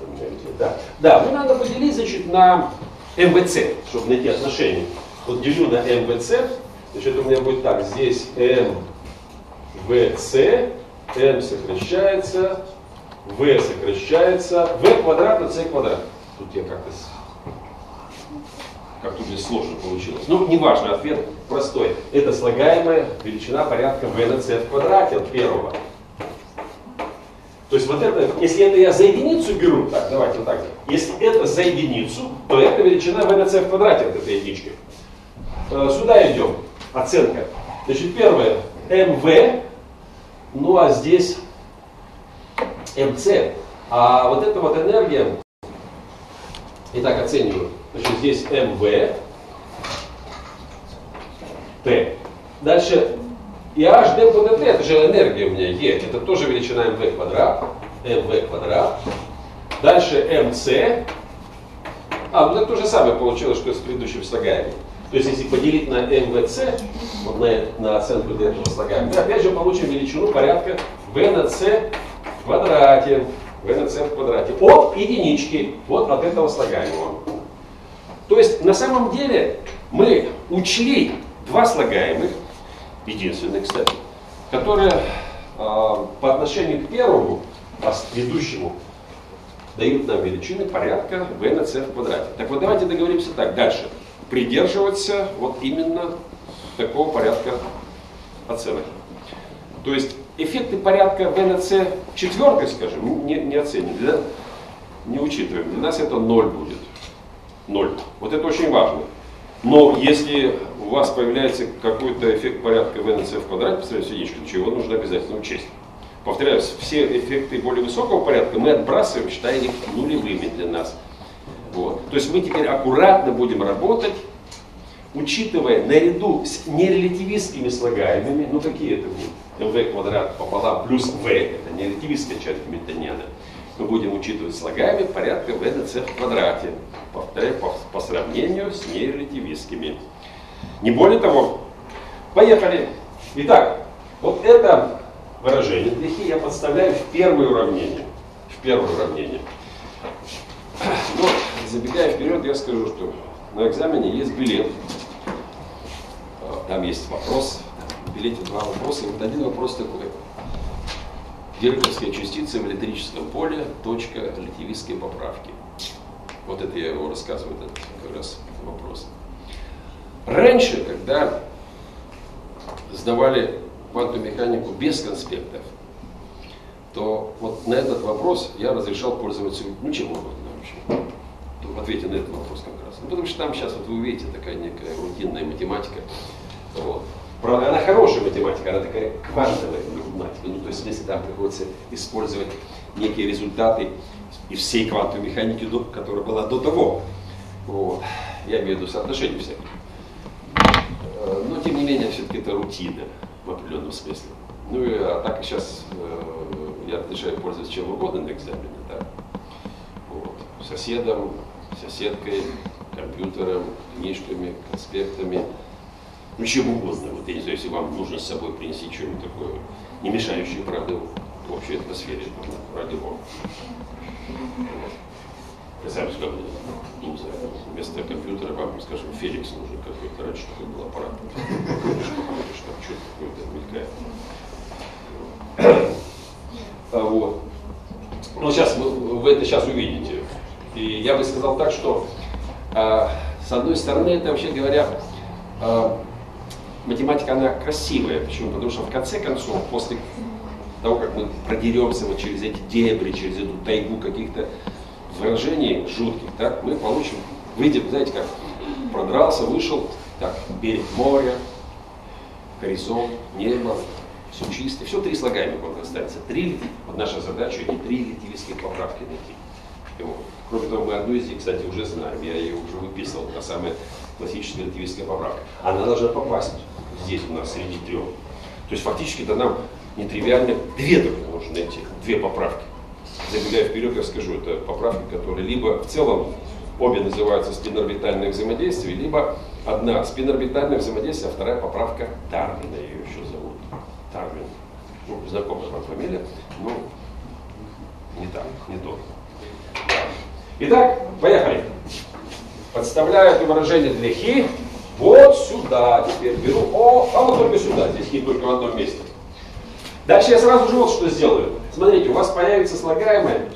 Да, да, ну надо поделить, значит, на МВЦ, чтобы найти отношение. Вот делю на МВЦ, значит у меня будет так, здесь МВЦ, М сокращается, В сокращается, В квадрат на С квадрат. Тут я как-то как тут здесь сложно получилось. Ну, неважно, ответ простой. Это слагаемая величина порядка v на c в квадрате от первого. То есть вот это, если это я за единицу беру, так, давайте вот так, если это за единицу, то это величина c в квадрате от этой единички. Э, сюда идем, оценка. Значит, первое, mv, ну а здесь mc. А вот эта вот энергия, итак, оцениваю. Значит, здесь mv, t. Дальше и h d dt, это же энергия у меня E, это тоже величина mv квадрат, mv квадрат. Дальше mc. А, ну это то же самое получилось, что с предыдущим слагаемым. То есть если поделить на mvc, вот на, на оценку для этого слагаемого, мы опять же получим величину порядка v на c в квадрате. v на c в квадрате. От единички, вот от этого слагаемого. То есть на самом деле мы учли два слагаемых, единственный, кстати, которые э, по отношению к первому, ведущему, дают нам величины порядка v на c в квадрате. Так вот, давайте договоримся так, дальше. Придерживаться вот именно такого порядка оценок. То есть эффекты порядка v на c четверкой, скажем, не, не оценим, да? не учитываем. Для нас это ноль будет. Ноль. Вот это очень важно. Но если у вас появляется какой-то эффект порядка v на c в квадрате по сравнению с единичкой, то его нужно обязательно учесть. Повторяюсь, все эффекты более высокого порядка мы отбрасываем, считая их нулевыми для нас. Вот. То есть мы теперь аккуратно будем работать, учитывая наряду с нерелятивистскими слагаемыми, ну какие это будут, mv квадрат пополам плюс v, это нерелятивистская часть Гамильтониана, мы будем учитывать слагаемые порядка на c в квадрате, повторяю, по, по сравнению с нерелятивистскими. Не более того, поехали. Итак, вот это выражение для хи я подставляю в первое уравнение. В первое уравнение. Но, забегая вперед, я скажу, что на экзамене есть билет. Там есть вопрос. В билете два вопроса. И вот один вопрос такой. Герковская частица в электрическом поле, точка релятивистской поправки. Вот это я его рассказываю, этот как раз вопрос. Раньше, когда сдавали квантовую механику без конспектов, то вот на этот вопрос я разрешал пользоваться, ну, чем угодно вообще. В ответе на этот вопрос как раз. Ну, потому что там сейчас, вот вы увидите, такая некая рутинная математика. Вот. Правда, она хорошая математика, она такая квантовая математика. Ну, то есть, если там приходится использовать некие результаты из всей квантовой механики, которая была до того. Вот. Я имею в виду соотношение всяких. Э, но, тем не менее, все-таки это рутина в определенном смысле. Ну, и, а так сейчас э, я разрешаю пользоваться чем угодно на экзамене, да. Вот. Соседом, соседкой, компьютером, книжками, конспектами, ну чем угодно. Вот я не знаю, если вам нужно с собой принести что-нибудь такое, не мешающее, правда, в общей атмосфере, ради бога. Представьте, как, не знаю, вместо компьютера вам, скажем, Феликс нужен какой-то, раньше такой был аппарат. Что что-то какое-то мелькает. А вот. Ну, сейчас вы, вы это сейчас увидите. И я бы сказал так, что э, с одной стороны, это вообще говоря, э, математика, она красивая. Почему? Потому что в конце концов, после того, как мы продеремся вот через эти дебри, через эту тайгу каких-то выражений жутких, так, мы получим, выйдем, знаете, как продрался, вышел, так, берег моря, горизонт, небо, все чисто, все три слагаемых вот останется. Три, вот наша задача не три литивистские поправки найти. Кроме того, мы одну из них, кстати, уже знаем, я ее уже выписывал, та самая классическая литивистская поправка. Она должна попасть здесь у нас среди трех. То есть фактически это нам нетривиально две только нужно найти, две поправки. Забегая вперед, я скажу, это поправки, которые либо в целом обе называются спинорбитальное взаимодействие, либо одна спинорбитальное взаимодействие, а вторая поправка Дарвина ее еще зовут. Дарвин. Ну, знакомая вам фамилия, но не так, не то. Итак, поехали. Подставляю это выражение для хи вот сюда теперь беру. О, а вот только сюда. Здесь хи только в одном месте. Дальше я сразу же вот что сделаю. Смотрите, у вас появится слагаемое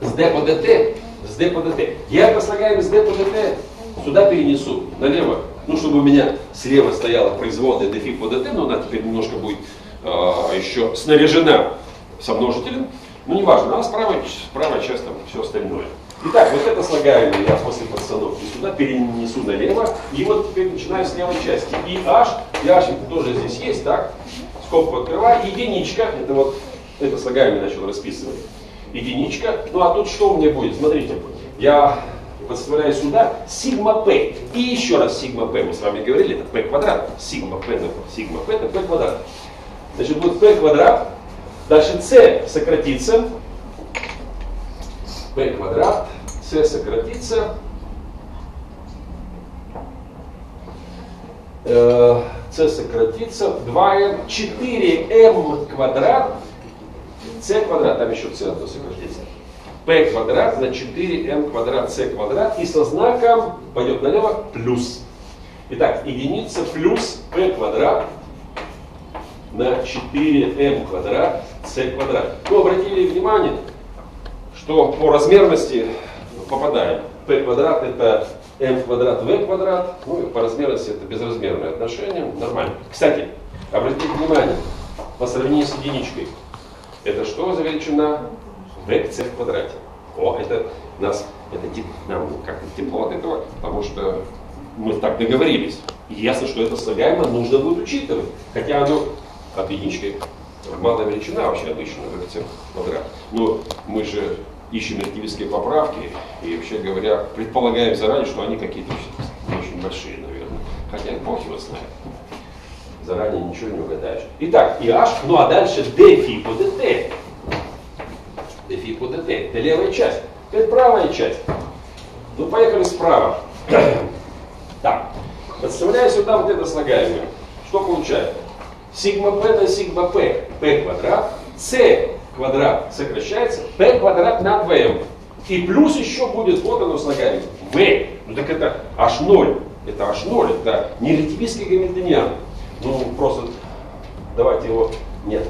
с d по dt, с d по dt. Я это слагаемое с d по dt сюда перенесу, налево. Ну, чтобы у меня слева стояла производная dφ по dt, но она теперь немножко будет э, еще снаряжена со множителем. Ну, неважно, а справа, справа часть там все остальное. Итак, вот это слагаемое я после подстановки сюда перенесу налево. И вот теперь начинаю с левой части. И h, и h тоже здесь есть, так? Скобку открываю. Единичка, это вот, это слагаемое начал расписывать. Единичка. Ну а тут что у меня будет? Смотрите, я подставляю сюда сигма p. И еще раз сигма p. Мы с вами говорили, это p квадрат. Сигма p, сигма p это p квадрат. Значит, будет p квадрат. Дальше c сократится p квадрат, c сократится, э, c сократится, 2m, 4m квадрат, c квадрат, там еще c сократится, p квадрат на 4m квадрат. C квадрат. И со знаком пойдет налево плюс. Итак, единица плюс p квадрат на 4m квадрат. C квадрат. Ну, обратили внимание, что по размерности попадаем. p квадрат это m квадрат v квадрат, ну и по размерности это безразмерное отношение, нормально. Кстати, обратите внимание, по сравнению с единичкой, это что за величина? vc в квадрате. О, это нас, это нам как-то тепло от этого, потому что мы так договорились. И ясно, что это слагаемое нужно будет учитывать. Хотя оно от единички малая величина вообще обычно, vc квадрат. Но мы же ищем релятивистские поправки и, вообще говоря, предполагаем заранее, что они какие-то очень, большие, наверное. Хотя Бог его знает. Заранее ничего не угадаешь. Итак, и h, ну а дальше d фи по dt. d фи по dt. Это левая часть. Это правая часть. Ну, поехали справа. так, подставляю сюда вот это слагаемое. Что получается? Сигма p на сигма p. p квадрат. c квадрат сокращается, p квадрат на 2m. И плюс еще будет, вот оно слагаемое, v. Ну так это h0. Это h0, это не релятивистский гамильтониан. Ну просто давайте его, нет,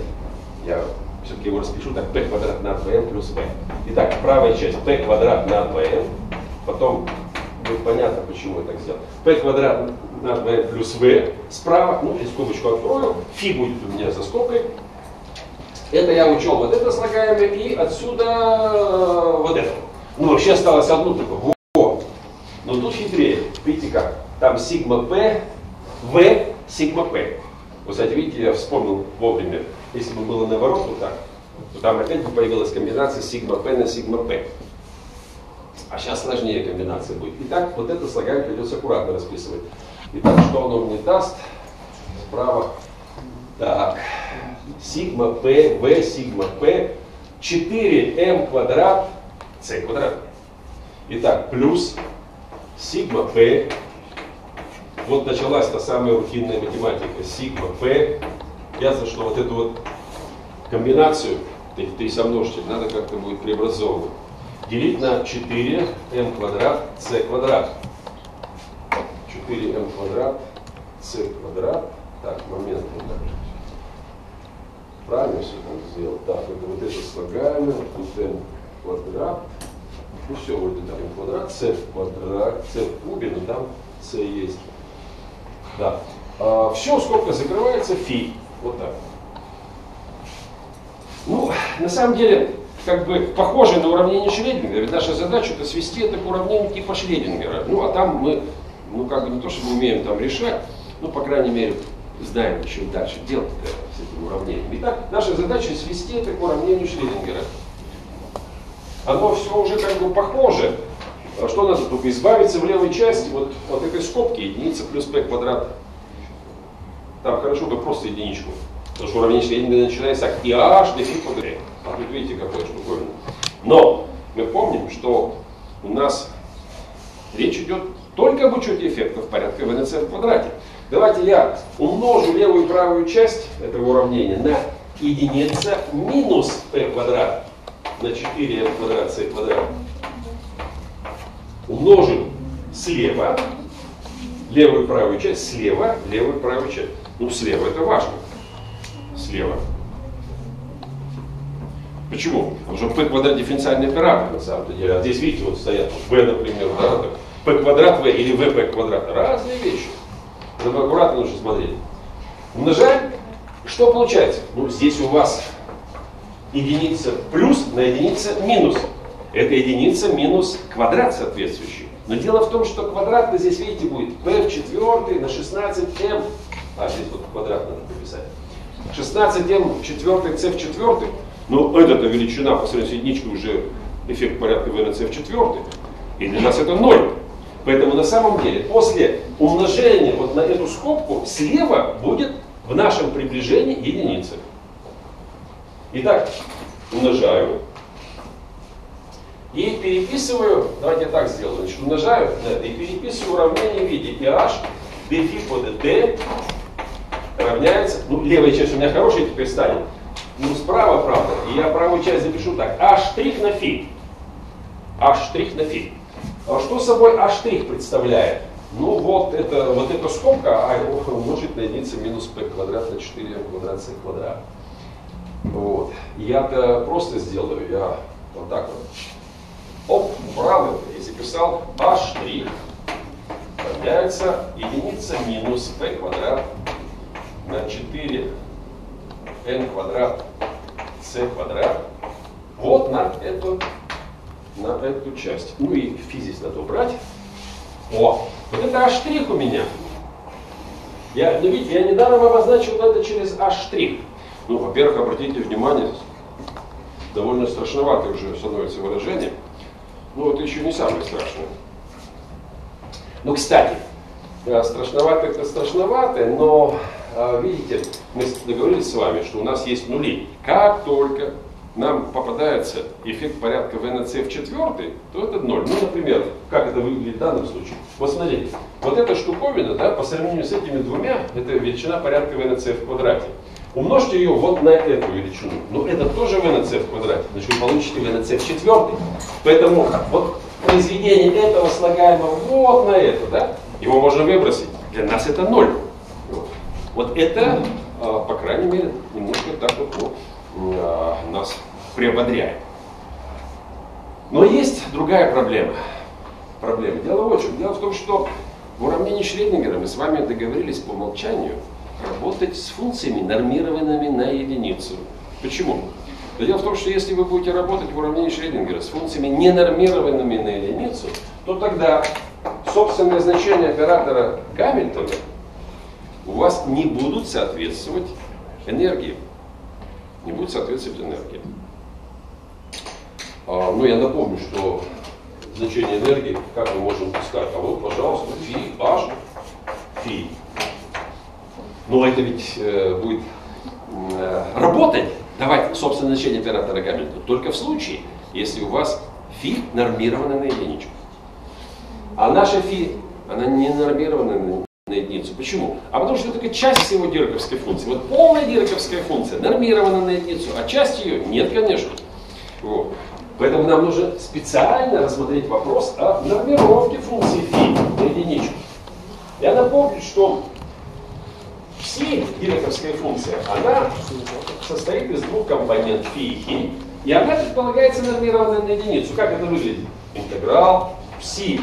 я все-таки его распишу так, p квадрат на 2m плюс v. Итак, правая часть p квадрат на 2m, потом будет понятно, почему я так сделал. p квадрат на 2m плюс v справа, ну и скобочку открою, фи будет у меня за скобкой, это я учел вот это слагаемое и отсюда э, вот это. Ну, вообще осталось одно только. Во. Но тут хитрее. Видите как? Там сигма P, V, сигма P. Вот, кстати, видите, я вспомнил вовремя. Если бы было наоборот вот так, то там опять бы появилась комбинация сигма P на сигма P. А сейчас сложнее комбинация будет. Итак, вот это слагаемое придется аккуратно расписывать. Итак, что оно мне даст? Справа. Так сигма p, v сигма p, 4m квадрат, c квадрат. Итак, плюс сигма p, вот началась та самая рутинная математика, сигма p, ясно, что вот эту вот комбинацию, эти три сомножители, надо как-то будет преобразовывать. Делить на 4 m квадрат c квадрат. 4m квадрат c квадрат. Так, момент. Правильно все там сделал? Так, это вот это слагаемое, тут m квадрат. Ну все, вот это m квадрат, c квадрат, c в кубе, но там c есть. Да. А, все, скобка закрывается, фи. Вот так. Ну, на самом деле, как бы похоже на уравнение Шреддингера, ведь наша задача это свести это к уравнению типа Шреддингера. Ну, а там мы, ну, как бы не то, что мы умеем там решать, ну, по крайней мере, знаем, что дальше делать с этим уравнением. Итак, наша задача свести это к уравнению Шреддингера. Оно все уже как бы похоже. А что надо только избавиться в левой части вот от этой скобки, единица плюс p квадрат. Там хорошо бы просто единичку. Потому что уравнение Шреддингера начинается как и h дефи по d. А тут видите, какое штуковина. Но мы помним, что у нас речь идет только об учете эффектов порядка ВНЦ в квадрате. Давайте я умножу левую и правую часть этого уравнения на единица минус p квадрат на 4m квадрат c квадрат. Умножим слева левую и правую часть, слева левую и правую часть. Ну, слева это важно. Слева. Почему? Потому что p квадрат дифференциальный оператор на самом деле. А здесь видите, вот стоят v, например, да, p квадрат v или vp квадрат. Разные вещи. Надо аккуратно нужно смотреть. Умножаем. Что получается? Ну, здесь у вас единица плюс на единица минус. Это единица минус квадрат соответствующий. Но дело в том, что квадрат здесь, видите, будет p в четвертой на 16m. А, здесь вот квадрат надо прописать. 16m в четвертой, c в четвертой. Но эта величина по сравнению с единичкой уже эффект порядка v на c в четвертой. И для нас это 0. Поэтому на самом деле после умножения вот на эту скобку слева будет в нашем приближении единица. Итак, умножаю. И переписываю, давайте я так сделаю, значит, умножаю да, и переписываю уравнение в виде pH dφ по dt равняется, ну левая часть у меня хорошая теперь станет, ну справа, правда, и я правую часть запишу так, h' на φ. h' на φ. А что собой h' представляет? Ну вот это, вот эта скобка а умножить на единицу минус p квадрат на 4 квадрат c квадрат. Вот. Я-то просто сделаю, я вот так вот. Оп, правый, я записал h' равняется единица минус p квадрат на 4 n квадрат c квадрат. Вот на эту, на эту часть. Ну и физис надо убрать. О, вот это h' у меня. Я, ну видите, я недаром обозначил это через h'. Ну, во-первых, обратите внимание, довольно страшноватое уже становится выражение. Ну, это еще не самое страшное. Ну, кстати, э, страшновато это страшновато, но, э, видите, мы договорились с вами, что у нас есть нули. Как только нам попадается эффект порядка ВНЦ в четвертый, то это ноль. Ну, например, как это выглядит в данном случае. Вот смотрите, вот эта штуковина, да, по сравнению с этими двумя, это величина порядка ВНЦ в квадрате. Умножьте ее вот на эту величину. Но это тоже ВНЦ в квадрате. Значит, вы получите ВНЦ в четвертый. Поэтому вот произведение этого слагаемого вот на это, да, его можно выбросить. Для нас это ноль. Вот, вот это, а, по крайней мере, немножко так вот ну, нас приободряет. Но есть другая проблема. Проблема. Дело в чем. Дело в том, что в уравнении Шреддингера мы с вами договорились по умолчанию, работать с функциями, нормированными на единицу. Почему? дело в том, что если вы будете работать в уравнении Шреддингера с функциями, не нормированными на единицу, то тогда собственное значение оператора Гамильтона у вас не будут соответствовать энергии. Не будут соответствовать энергии. А, ну, я напомню, что значение энергии, как мы можем пускать? А вот, пожалуйста, фи, h, фи. Но это ведь э, будет э, работать, давать собственное значение оператора Гамильтона только в случае, если у вас фи нормировано на единичку. А наша фи, она не нормирована на, на единицу. Почему? А потому что это только часть всего дирковской функции. Вот полная дирковская функция нормирована на единицу, а часть ее нет, конечно. Вот. Поэтому нам нужно специально рассмотреть вопрос о нормировке функции φ на единичку. Я напомню, что пси, директовская функция, она состоит из двух компонентов φ и χ, и она предполагается нормированной на единицу. Как это выглядит? Интеграл пси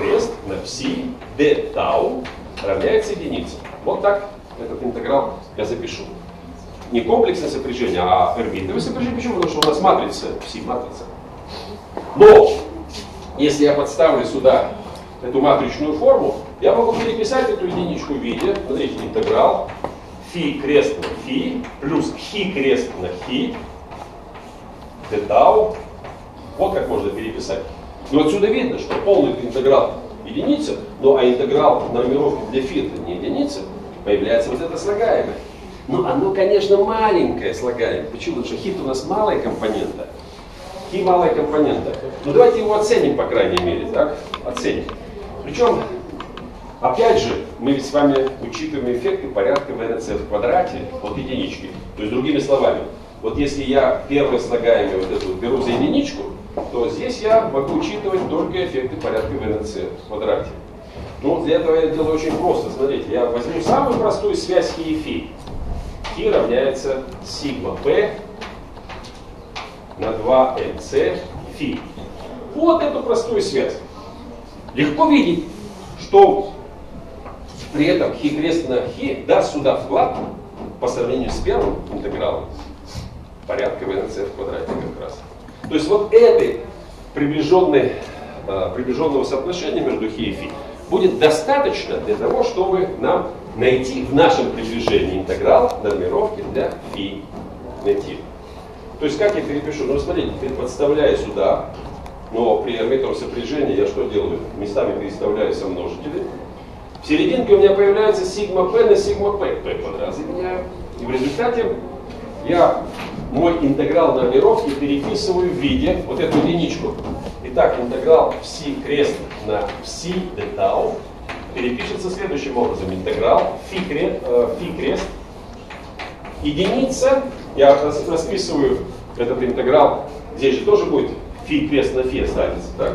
крест на пси d тау равняется единице. Вот так этот интеграл я запишу не комплексное сопряжение, а эрбитовое сопряжение. Почему? Потому что у нас матрица, пси-матрица. Но, если я подставлю сюда эту матричную форму, я могу переписать эту единичку в виде, смотрите, интеграл фи крест на фи плюс хи крест на хи детау. Вот как можно переписать. Но отсюда видно, что полный интеграл единица, но а интеграл нормировки для фи это не единица, появляется вот это слагаемое. Ну, оно, конечно, маленькое слагаемое. Почему? Потому что хит у нас малая компонента. Хи малая компонента. Ну, давайте его оценим, по крайней мере, так? Оценим. Причем, опять же, мы ведь с вами учитываем эффекты порядка ВНЦ в квадрате от единички. То есть, другими словами, вот если я первое слагаемое вот эту беру за единичку, то здесь я могу учитывать только эффекты порядка ВНЦ в квадрате. Ну, для этого я делаю очень просто. Смотрите, я возьму самую простую связь хи и фи. Хи равняется сигма p на 2mc фи. Вот эту простую связь. Легко видеть, что при этом хи крест на хи даст сюда вклад по сравнению с первым интегралом порядка на c в квадрате как раз. То есть вот этой приближенной, а, приближенного соотношения между хи и фи будет достаточно для того, чтобы нам найти в нашем приближении интеграл нормировки для фи найти. То есть как я перепишу? Ну, смотрите, теперь подставляю сюда, но при арбитровом сопряжении я что делаю? Местами переставляю со множители. В серединке у меня появляется сигма p на сигма p, p квадрат. И в результате я мой интеграл нормировки переписываю в виде вот эту единичку. Итак, интеграл пси крест на пси d тау перепишется следующим образом. Интеграл фи, крест, э, фи крест. Единица, я расписываю этот интеграл, здесь же тоже будет фи крест на фи останется, так?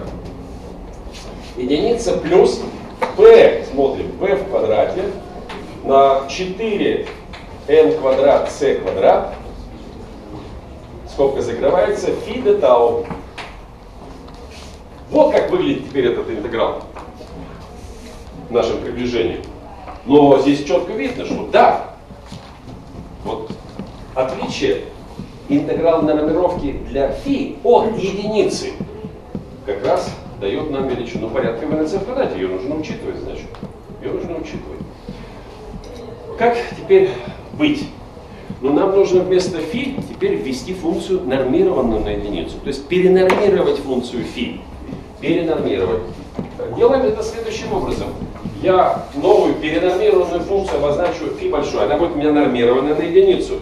Единица плюс p, смотрим, p в квадрате на 4 n квадрат c квадрат, скобка закрывается, фи де тау. Вот как выглядит теперь этот интеграл в нашем приближении. Но здесь четко видно, что да, вот отличие интеграл нормировки для фи от единицы как раз дает нам величину порядка в НЦ в квадрате. Ее нужно учитывать, значит. Ее нужно учитывать. Как теперь быть? Ну, нам нужно вместо фи теперь ввести функцию нормированную на единицу. То есть перенормировать функцию фи. Перенормировать. Делаем это следующим образом я новую перенормированную функцию обозначу φ большой, она будет у меня нормированная на единицу.